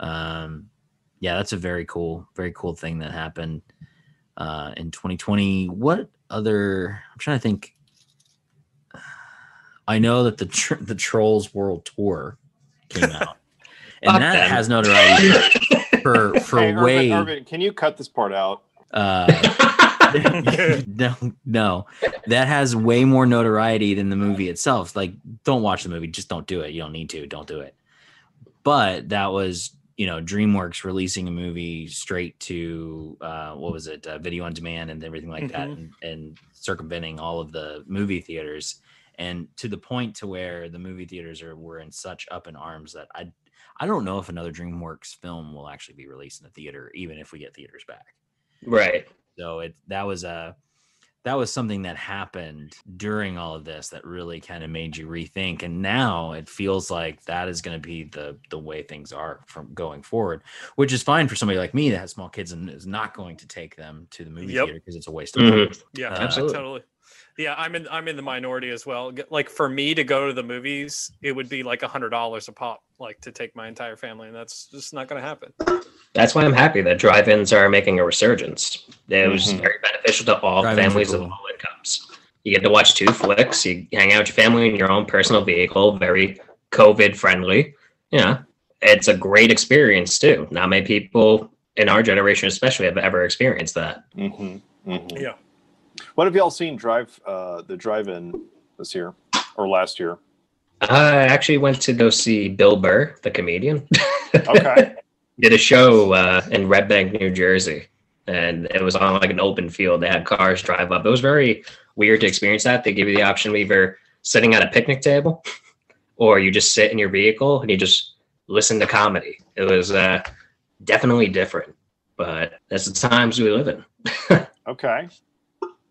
um, yeah, that's a very cool, very cool thing that happened uh, in 2020. What other? I'm trying to think. I know that the tr- the Trolls World Tour came [laughs] out, and that them. has notoriety for for, [laughs] for Hey, way. Irvin, Irvin, can you cut this part out? Uh, [laughs] no, no, that has way more notoriety than the movie itself. Like, don't watch the movie. Just don't do it. You don't need to. Don't do it. But that was, you know, DreamWorks releasing a movie straight to uh, what was it, uh, video on demand and everything like that, and, and circumventing all of the movie theaters, and to the point to where the movie theaters are were in such up in arms that I, I don't know if another DreamWorks film will actually be released in the theater, even if we get theaters back. right. So it that was a that was something that happened during all of this that really kind of made you rethink. And now it feels like that is going to be the the way things are from going forward, which is fine for somebody like me that has small kids and is not going to take them to the movie Yep. theater because it's a waste of Mhm. money. Yeah, Uh, Absolutely. totally. Yeah, I'm in. I'm in the minority as well. Like for me to go to the movies, it would be like a hundred dollars a pop, like to take my entire family, and that's just not going to happen. That's why I'm happy that drive-ins are making a resurgence. It was Mhm. very beneficial to all Drive-ins are families of all incomes. You get to watch two flicks. You hang out with your family in your own personal vehicle. Very COVID friendly. Yeah, it's a great experience too. Not many people in our generation, especially, have ever experienced that. Mm-hmm. Yeah. What have y'all seen drive uh, the drive-in this year or last year? I actually went to go see Bill Burr, the comedian. [laughs] Okay. did a show uh, in Red Bank, New Jersey, and it was on like an open field. They had cars drive up. It was very weird to experience that. They give you the option of either sitting at a picnic table, [laughs] or you just sit in your vehicle and you just listen to comedy. It was uh, definitely different, but that's the times we live in. [laughs] okay.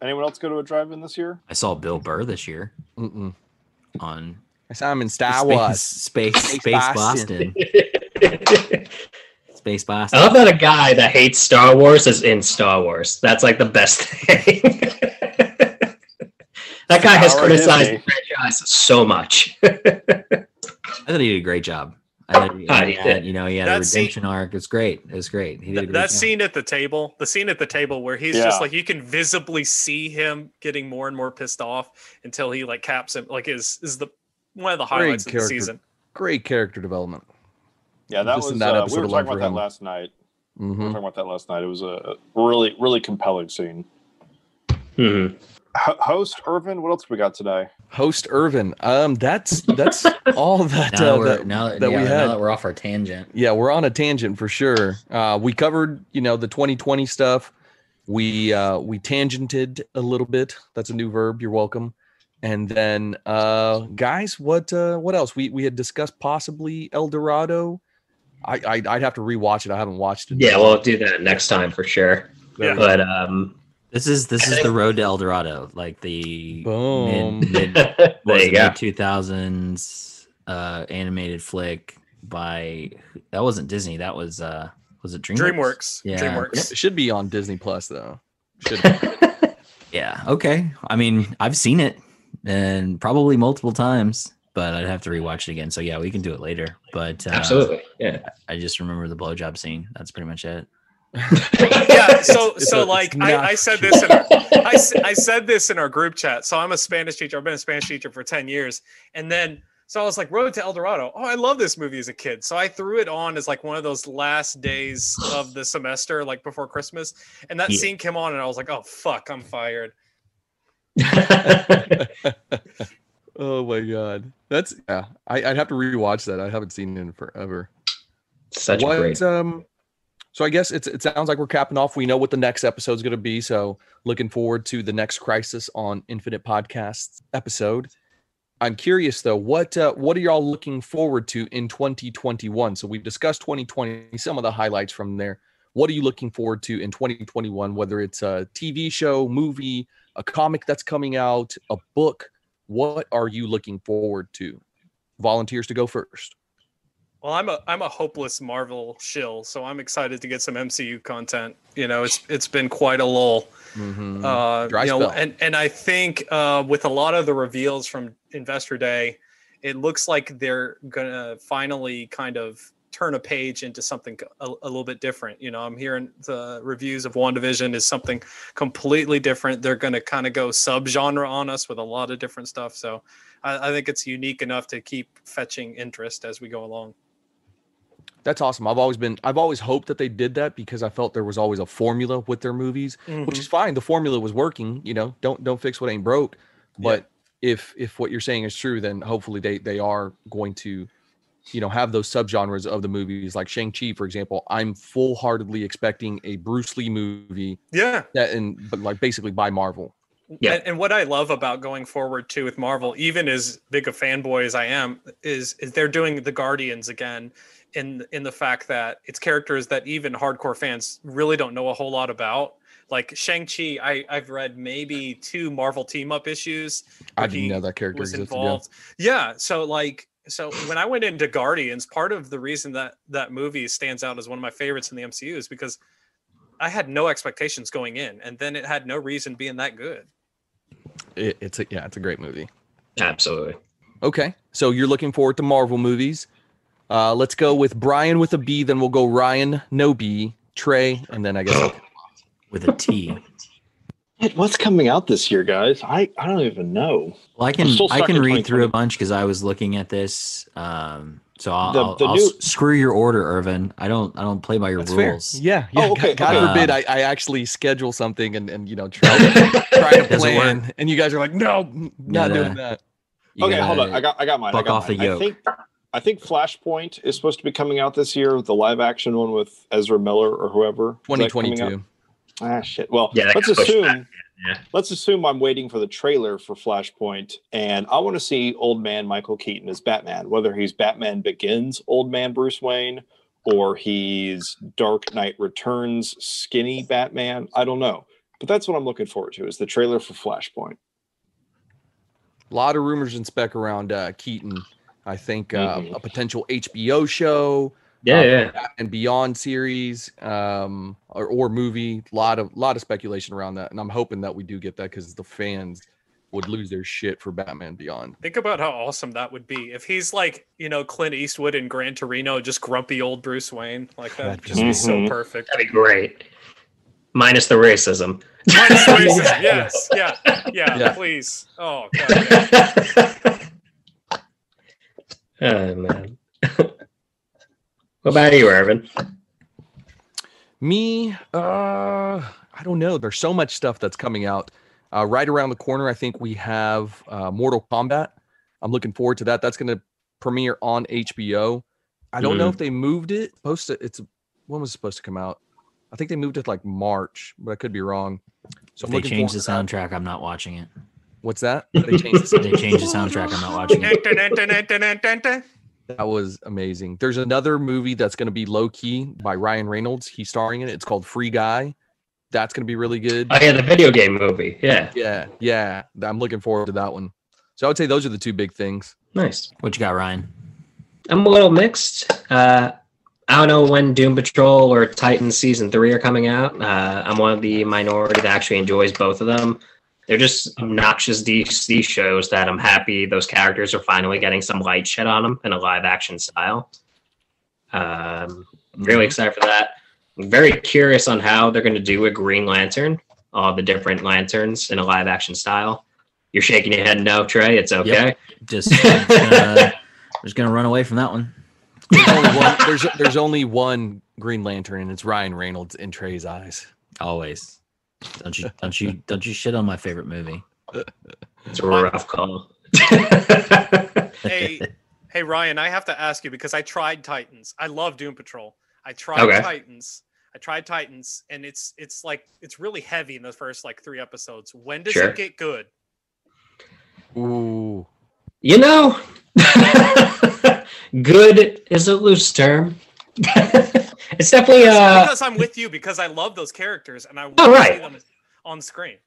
Anyone else go to a drive-in this year? I saw Bill Burr this year Mm-mm. on I saw him in Star Space Wars. Space Space Space Boston. Boston. [laughs] Space I love that a guy that hates Star Wars is in Star Wars. That's like the best thing. [laughs] that guy has Power criticized the Disney. franchise so much. [laughs] I thought he did a great job. I thought he, he he had, you know, he had That a scene- redemption arc. It was great. It's great. He did a that scene at the table, the scene at the table where he's Yeah. just like you can visibly see him getting more and more pissed off until he like caps him. Like is is the one of the Great highlights of the season. Great character development. Yeah, that Just was. in that uh, episode we were talking about that last night. We were hmm talking about that last night. It was a really, really compelling scene. Mhm. Ho- host Irvin, what else we got today? Host Irvin. Um, that's that's [laughs] all that now, uh, we're, that, now, that, that yeah, we now had. that we're off our tangent. Yeah, we're on a tangent for sure. Uh, we covered, you know, the 2020 stuff. We uh, we tangented a little bit. That's a new verb. You're welcome. And then, uh, guys, what uh, what else? We we had discussed possibly El Dorado. I, I I'd have to rewatch it. I haven't watched it. Yeah, we'll do that next time for sure. Yeah. But um, This is this is the road to El Dorado, like the Boom. mid, mid [laughs] there was you go. two thousands uh, animated flick by that wasn't Disney. That was uh, was it DreamWorks? DreamWorks. Yeah. DreamWorks. It should be on Disney Plus though. Should be. [laughs] Yeah. Okay. I mean, I've seen it and probably multiple times, but I'd have to rewatch it again. So yeah, we can do it later. But uh, Absolutely. Yeah. I just remember the blowjob scene. That's pretty much it. Yeah so [laughs] It's so a- like I, I said this in our, I, s- I said this in our group chat so i'm a spanish teacher i've been a spanish teacher for 10 years and then so i was like road to el dorado oh i love this movie as a kid so i threw it on as like one of those last days of the semester like before christmas and that Yeah. scene came on and i was like oh fuck i'm fired [laughs] oh my god, that's yeah. I, I'd have to rewatch that. I haven't seen it in forever. Such a what, great. um so i guess it's it sounds like we're capping off. We know what the next episode is going to be so looking forward to the next crisis on infinite podcasts episode. I'm curious though what uh, what are y'all looking forward to in 2021 so we've discussed 2020 some of the highlights from there. What are you looking forward to in 2021 whether it's a tv show movie a comic that's coming out a book? What are you looking forward to? Volunteers to go first Well, I'm a I'm a hopeless Marvel shill, so I'm excited to get some MCU content. You know, it's it's been quite a lull. Mhm. Uh, Dry you know, spell. and and I think uh, with a lot of the reveals from Investor Day, it looks like they're gonna finally kind of turn a page into something a, a little bit different. You know, I'm hearing the reviews of WandaVision is something completely different. They're gonna kind of go subgenre on us with a lot of different stuff. So I, I think it's unique enough to keep fetching interest as we go along. That's awesome. I've always been I've always hoped that they did that because I felt there was always a formula with their movies, which is mm-hmm. fine. The formula was working, you know. Don't don't fix what ain't broke. But if if what you're saying is true, then hopefully they they are going to you know have those subgenres of the movies like Shang-Chi for example. I'm full-heartedly expecting a Bruce Lee movie Yeah. that and but like basically by Marvel. Yeah. And, and what I love about going forward too with Marvel, even as big a fanboy as I am, is is they're doing the Guardians again, in in the fact that it's characters that even hardcore fans really don't know a whole lot about. Like Shang Chi, I I've read maybe two Marvel team up issues. I didn't know that character was existed. Yeah. involved. Yeah, so like so when I went into Guardians, part of the reason that that movie stands out as one of my favorites in the MCU is because I had no expectations going in, and then it had no reason being that good. It, it's a yeah, it's a great movie. Absolutely. Okay, so you're looking forward to Marvel movies. Uh, let's go with Bryan with a B, then we'll go Ryan, no B, Trey, and then I guess with a T. What's coming out this year, guys? I, I don't even know. Well, I can I can read through a bunch because I was looking at this. Um, so I'll, The- I'll, the I'll new- screw your order, Irvin. I don't I don't play by your that's fair. rules. Yeah, yeah. Oh, okay, God, God [laughs] okay. forbid I, I actually schedule something and and you know try to, try to [laughs] Doesn't plan, and you guys are like, no, not Gotta- doing that. You okay, hold on. I got I got mine. I got off the mine. yoke. I think I think Flashpoint is supposed to be coming out this year, the live action one with Ezra Miller or whoever. Is that coming out? 2022. Ah shit. Well, Yeah, let's assume back, yeah. let's assume I'm waiting for the trailer for Flashpoint, and I want to see old man Michael Keaton as Batman, whether he's Batman Beyond old man Bruce Wayne or he's Dark Knight Returns skinny Batman. I don't know. But that's what I'm looking forward to is the trailer for Flashpoint. A lot of rumors and spec around uh, Keaton. I think uh, Mhm. a potential HBO show, Yeah, uh, yeah. and Beyond series, um, or, or movie. A lot of lot of speculation around that, and I'm hoping that we do get that because the fans would lose their shit for Batman Beyond. Think about how awesome that would be if he's like, you know, Clint Eastwood and Gran Torino, just grumpy old Bruce Wayne. Like that would That'd just be so perfect. That'd be great. Minus the racism. Minus racism, [laughs] yes, yeah, yeah, Yeah. please. Oh god, yeah. [laughs] oh man. [laughs] what about you, Irvin? Me, uh, I don't know. There's so much stuff that's coming out. Uh, right around the corner, I think we have uh, Mortal Kombat. I'm looking forward to that. That's going to premiere on HBO. I don't know if they moved it. Supposed to, it's when was it supposed to come out? I think they moved it like March, but I could be wrong. So If they looking change the forward to that. soundtrack, I'm not watching it. What's that? They changed the [laughs] they change the soundtrack, I'm not watching it. [laughs] That was amazing. There's another movie that's going to be low key by Ryan Reynolds. He's starring in it. It's called Free Guy. That's going to be really good. Oh yeah, the video game movie. Yeah, Yeah, yeah. I'm looking forward to that one. So I would say those are the two big things. nice. What you got, Ryan? I'm a little mixed. Uh, I don't know when Doom Patrol or Titan season three are coming out. Uh, I'm one of the minority that actually enjoys both of them. They're just obnoxious DC shows that I'm happy those characters are finally getting some light shed on them in a live action style. Um, really excited for that. I'm very curious on how they're going to do a Green Lantern, all the different lanterns in a live action style. You're shaking your head no, Trey. It's okay. Just uh, [laughs] just gonna run away from that one. There's only one, there's, there's only one Green Lantern, and it's Ryan Reynolds in Trey's eyes. Always. Don't you don't you don't you shit on my favorite movie. [laughs] It's a rough call. [laughs] Hey, hey, Ryan, I have to ask you because I tried Titans. I love Doom Patrol. I tried Okay. Titans. I tried Titans, and it's it's like it's really heavy in the first like three episodes. When does Sure. it get good? Ooh. You know, [laughs] good is a loose term. It's definitely uh because I'm with you because I love those characters and I want Oh, to see them on screen.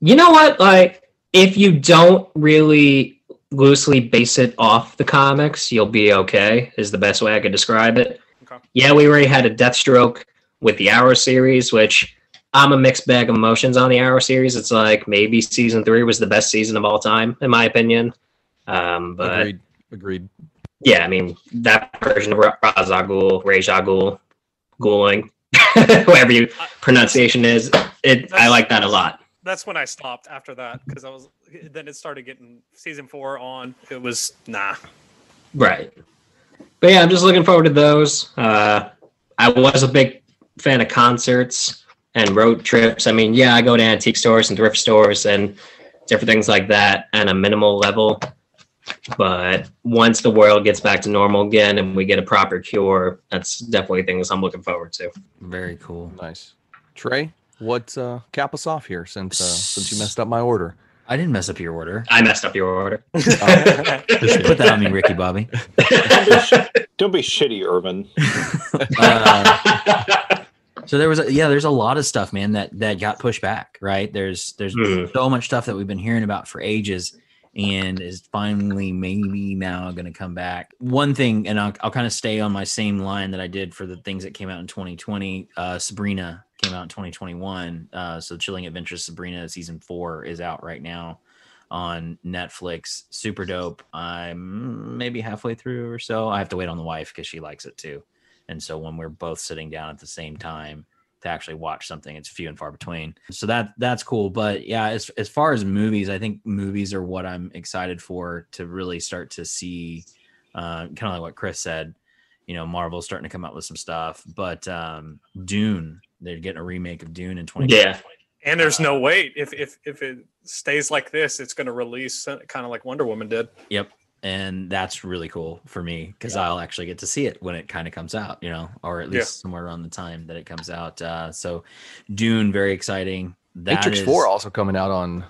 you know what? Like if you don't really loosely base it off the comics, you'll be okay. Is the best way I could describe it. Okay. Yeah, we already had a Deathstroke with the Arrow series, which I'm a mixed bag of emotions on the Arrow series. It's like maybe season three was the best season of all time, in my opinion. Um, but Agreed. Agreed. Yeah, I mean that version of Ra- Ra's al Ghul, Ra's Ghouling, [laughs] whatever you pronunciation is, it I like that a lot. That's when I stopped after that because I was. Then it started getting season four on. It was nah. Right. But yeah, I'm just looking forward to those. Uh, I was a big fan of concerts and road trips. I mean, yeah, I go to antique stores and thrift stores and different things like that at a minimal level. But once the world gets back to normal again and we get a proper cure, that's definitely things I'm looking forward to. Very cool. Nice. Trey, what uh, cap us off here since uh, since you messed up my order? I didn't mess up your order. I messed up your order. [laughs] Just put that on me, Ricky Bobby. [laughs] Don't be shitty, Irvin. Uh, [laughs] so there was a, yeah there's a lot of stuff man that that got pushed back right there's there's Mhm. so much stuff that we've been hearing about for ages and is finally maybe now going to come back. One thing and i'll, I'll kind of stay on my same line that i did for the things that came out in 2020 uh sabrina came out in 2021 uh so chilling adventures sabrina season four is out right now on netflix. Super dope. I'm maybe halfway through or so. I have to wait on the wife because she likes it too. And so when we're both sitting down at the same time to actually watch something, it's few and far between. So that that's cool. But yeah, as as far as movies, I think movies are what I'm excited for to really start to see. Uh, kind of like what Kris said, you know, Marvel's starting to come out with some stuff. But um, Dune, they're getting a remake of Dune in 20. Yeah. And there's no wait. If if if it stays like this, it's going to release kind of like Wonder Woman did. Yep. And that's really cool for me because I'll actually get to see it when it kind of comes out, you know, or at Yeah. least somewhere around the time that it comes out. Uh, so, Dune, very exciting. That Matrix is- Four also coming out on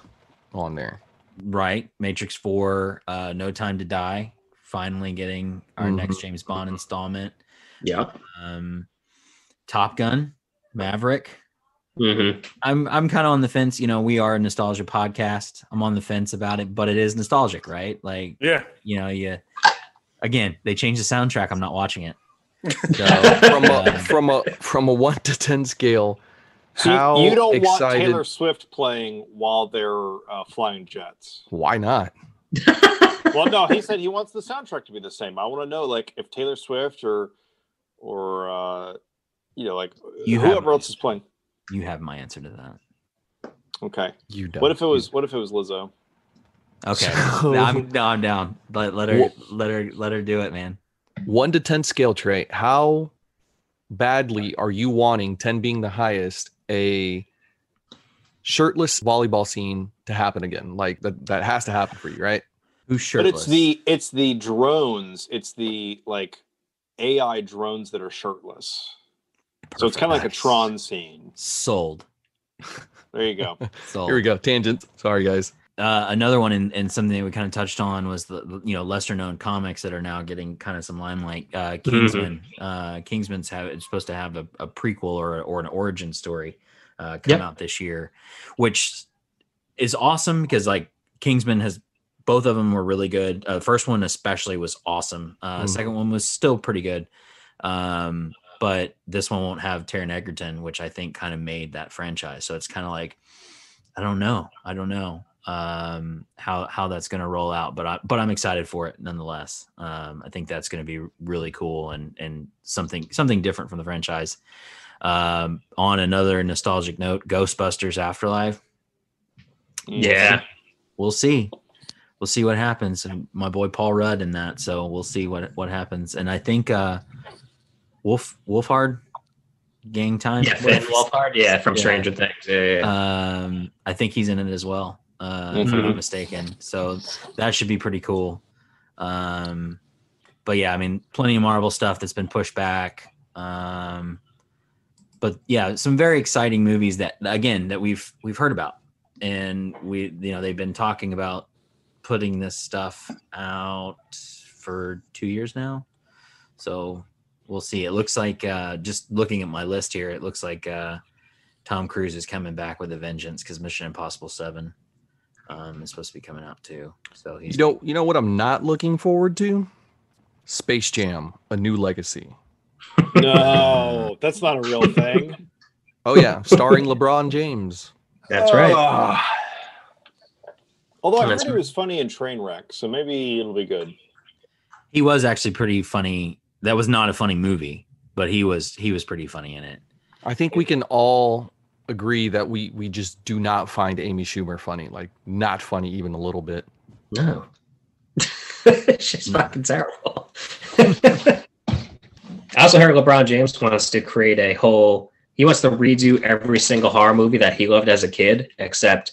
on there. right? Matrix Four, uh, No Time to Die, finally getting our Mhm. next James Bond installment. Yeah. Um, Top Gun, Maverick. Hmm I'm I'm kind of on the fence. You know, we are a nostalgia podcast. I'm on the fence about it, but it is nostalgic, right? Like Yeah. you know, you again, they changed the soundtrack. I'm not watching it. [laughs] So From a um, from a from a one to ten scale, So you- how you don't want excited? Taylor Swift playing while they're uh, flying jets. Why not? [laughs] [laughs] Well, no, he said he wants the soundtrack to be the same. I want to know, like, if Taylor Swift or, or uh, you know, like You whoever else is playing. You have my answer to that. Okay. You don't. What if it was? What if it was Lizzo? Okay, [laughs] So- I'm no, I'm down. Let let her Wha- let her let her do it, man. one to ten scale Trey? How badly are you wanting ten being the highest a shirtless volleyball scene to happen again? Like that that has to happen for you, right? Who's shirtless? But it's the it's the drones. It's the like AI drones that are shirtless. So it's kind of like a Tron scene. sold. [laughs] There you go. [laughs] Sold. Here we go. Tangent. Sorry, guys. Uh, another one, and, and something that we kind of touched on was the the, you know lesser known comics that are now getting kind of some limelight. Uh, Kingsman, uh, Kingsman's have it's supposed to have a, a prequel or or an origin story uh, come Yep. out this year, which is awesome because like Kingsman has both of them were really good. Uh, the first one especially was awesome. Uh, Mhm. Second one was still pretty good. Um, but this one won't have Taron Egerton, which I think kind of made that franchise. So it's kind of like, I don't know, I don't know um, how how that's going to roll out, but I but I'm excited for it nonetheless. Um, I think that's going to be really cool and and something something different from the franchise. Um, on another nostalgic note, Ghostbusters Afterlife. Yeah. We'll see. We'll see what happens. And my boy Paul Rudd in that, so we'll see what what happens. And I think uh, Wolf Wolfhard Gang Time. Yeah, Finn Wolfhard. Yeah, from Yeah. Stranger Things. Yeah, yeah. Um, I think he's in it as well, uh, if I'm not Mhm. mistaken. So that should be pretty cool. Um, but yeah, I mean, plenty of Marvel stuff that's been pushed back. Um, but yeah, some very exciting movies that again that we've we've heard about, and we you know they've been talking about putting this stuff out for two years now. So we'll see. It looks like uh, just looking at my list here, it looks like uh, Tom Cruise is coming back with a vengeance because Mission Impossible Seven um, is supposed to be coming out too. So he's You know, you know what I'm not looking forward to? Space Jam: A New Legacy. [laughs] No, that's not a real thing. [laughs] Oh yeah, starring LeBron James. That's right. Ah. Although I That's heard he was funny in Trainwreck, so maybe it'll be good. he was actually pretty funny. That was not a funny movie, but he was he was pretty funny in it. I think we can all agree that we we just do not find Amy Schumer funny. Like not funny even a little bit. No. [laughs] She's fucking terrible. [laughs] I also heard LeBron James wants to create a whole. He wants to redo every single horror movie that he loved as a kid, except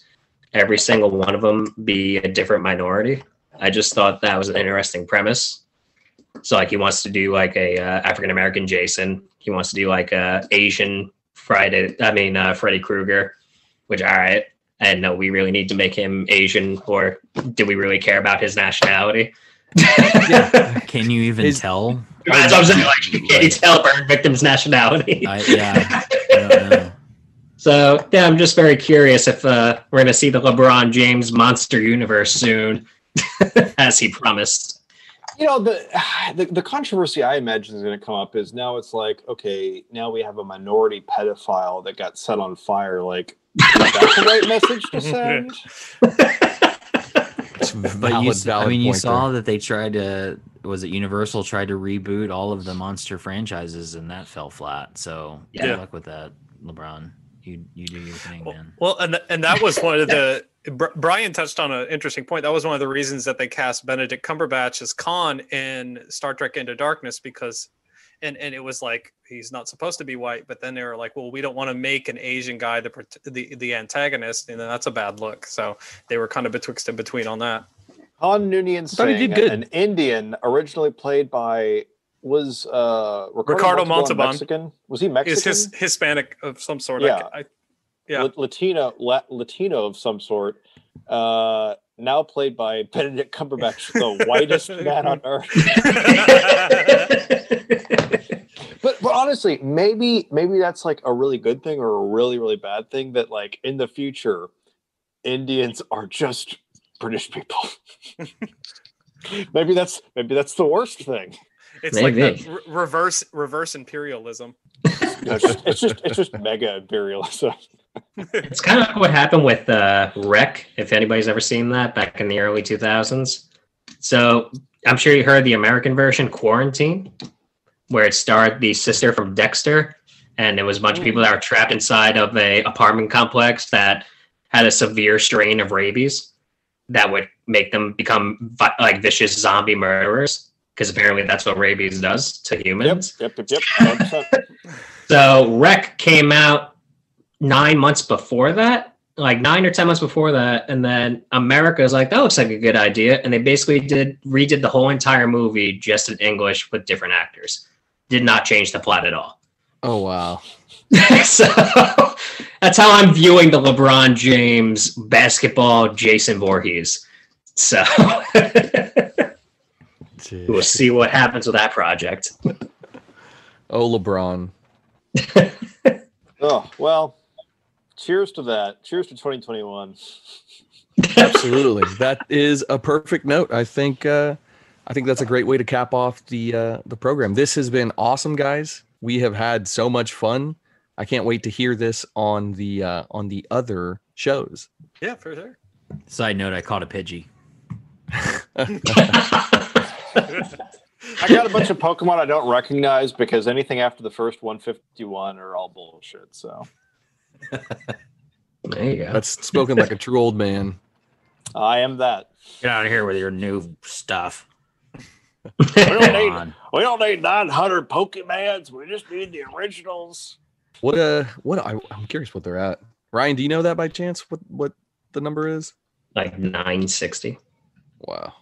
every single one of them be a different minority. I just thought that was an interesting premise. So, like, he wants to do like a uh, African American Jason. He wants to do like a Asian Friday. I mean, uh, Freddy Krueger. Which, all right. And no, we really need to make him Asian, or do we really care about his nationality? [laughs] Can you even His- tell? That's what I'm saying. Like, you can't tell burn victim's nationality. I, yeah, I don't know. So yeah, I'm just very curious if uh, we're gonna see the LeBron James monster universe soon, [laughs] as he promised. You know, the, [sighs] the the controversy I imagine is going to come up is now it's like, okay, now we have a minority pedophile that got set on fire. Like, is that the right [laughs] message to send? But valid, you, s- I valid mean, you saw there. that they tried to. Was it Universal tried to reboot all of the monster franchises, and that fell flat. So Yeah. good luck with that, LeBron. You you do your thing, Well, man. well, and and that was one of the [laughs] Brian touched on an interesting point. That was one of the reasons that they cast Benedict Cumberbatch as Khan in Star Trek Into Darkness because, and and it was like he's not supposed to be white, but then they were like, well, we don't want to make an Asian guy the prot- the the antagonist, and then that's a bad look. So they were kind of betwixt and between on that. Khan Noonien thought he did Singh, an Indian, originally played by was uh Ricardo, Ricardo Montalban Montalban. Mexican? Was he Is Mexican? his Hispanic of some sort? Yeah. I, I, yeah. La- Latino, La- Latino of some sort. Uh, now played by [laughs] Benedict Cumberbatch, the whitest man on [laughs] earth. [laughs] But but honestly, maybe maybe that's like a really good thing or a really really bad thing that like in the future, Indians are just British people. maybe that's maybe that's the worst thing. It's like Maybe. the re- reverse reverse imperialism. No, [laughs] it's just it's just, it's just mega imperialism. [laughs] It's kind of like what happened with uh, Rec, if anybody's ever seen that back in the early 2000s. So I'm sure you heard the American version, Quarantine, where it starred the sister from Dexter, and it was a bunch of people that were trapped inside of a apartment complex that had a severe strain of rabies that would make them become vi- like vicious zombie murderers. Because apparently that's what rabies does to humans. yep, yep, yep. 100%. [laughs] So Rec came out nine months before that, like nine or ten months before that, and then America is like, that looks like a good idea, and they basically did redid the whole entire movie just in English with different actors. Did not change the plot at all. Oh wow. [laughs] so that's how I'm viewing the LeBron James basketball Jason Voorhees. So [laughs] we'll see what happens with that project. Oh LeBron. oh well. Cheers to that. Cheers to 2021. Absolutely. [laughs] that is a perfect note. I think uh I think that's a great way to cap off the uh the program. This has been awesome, guys. We have had so much fun. I can't wait to hear this on the uh on the other shows. Yeah, for sure. Side note: I caught a Pidgey. [laughs] [laughs] [laughs] I got a bunch of Pokemon I don't recognize because anything after the first 151 are all bullshit. So [laughs] There you go. That's spoken like a true old man. I am that. Get out of here with your new stuff. We don't need on. we don't need 900 Pokemons. We just need the originals. What uh what I, I'm curious what they're at. Ryan, do you know that by chance? What what the number is? like 960. Wow.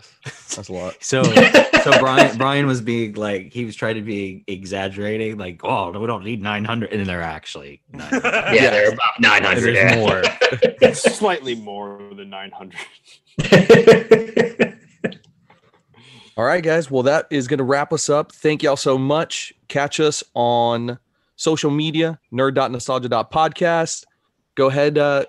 God. That's a lot. So, [laughs] so Bryan Bryan was being like he was trying to be exaggerating, like, oh, we don't need 900, and then they're actually 900. [laughs] Yeah, they're about 900. Yeah. more. [laughs] It's slightly more than 900. All right, guys. Well, that is going to wrap us up. Thank y'all so much. Catch us on social media, nerd.nostalgia.podcast. Go ahead, uh,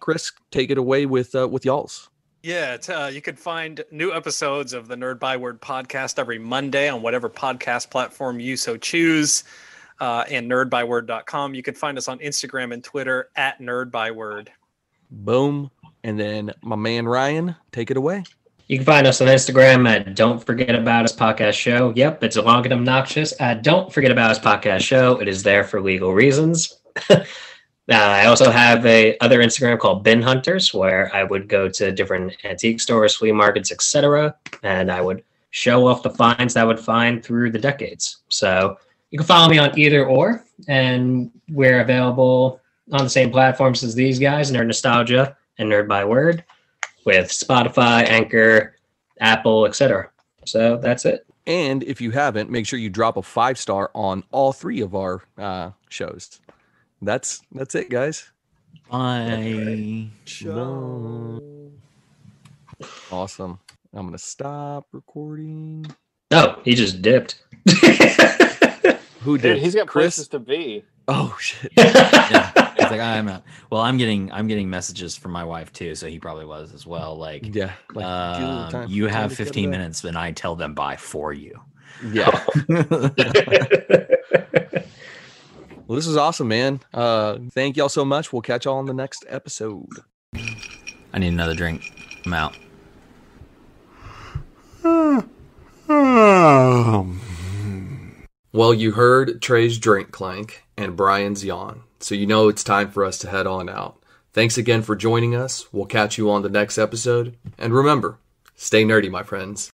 Kris, take it away with uh, with y'all's. Yeah, t- uh, you can find new episodes of the Nerd ByWord podcast every Monday on whatever podcast platform you so choose, uh, and nerdbyword.com. You can find us on Instagram and Twitter at nerdbyword. Boom. And then my man Ryan, take it away. You can find us on Instagram at Don't Forget About Us Podcast Show. Yep, it's a long and obnoxious. At Don't Forget About Us Podcast Show. It is there for legal reasons. [laughs] Uh, I also have a other Instagram called Bin Hunters, where I would go to different antique stores, flea markets, etc., and I would show off the finds that I would find through the decades. So you can follow me on either or, and we're available on the same platforms as these guys, Nerd Nostalgia and Nerd by Word, with Spotify, Anchor, Apple, etc. So that's it. And if you haven't, make sure you drop a five star on all three of our uh, shows. That's that's it, guys. Bye. Awesome. I'm gonna stop recording. Oh, he just dipped. [laughs] Who Dude, did? he's got Kris. places to be. Oh shit. [laughs] yeah. He's like, I'm out. Well, I'm getting I'm getting messages from my wife too, so he probably was as well. Like, Yeah. Like, um, time- you have 15 minutes, and I tell them bye for you. Yeah. [laughs] Well, this is awesome, man. Uh, thank y'all so much. We'll catch y'all on the next episode. I need another drink. I'm out. Well, you heard Trey's drink clank and Bryan's yawn, so you know it's time for us to head on out. Thanks again for joining us. We'll catch you on the next episode. And remember, stay nerdy, my friends.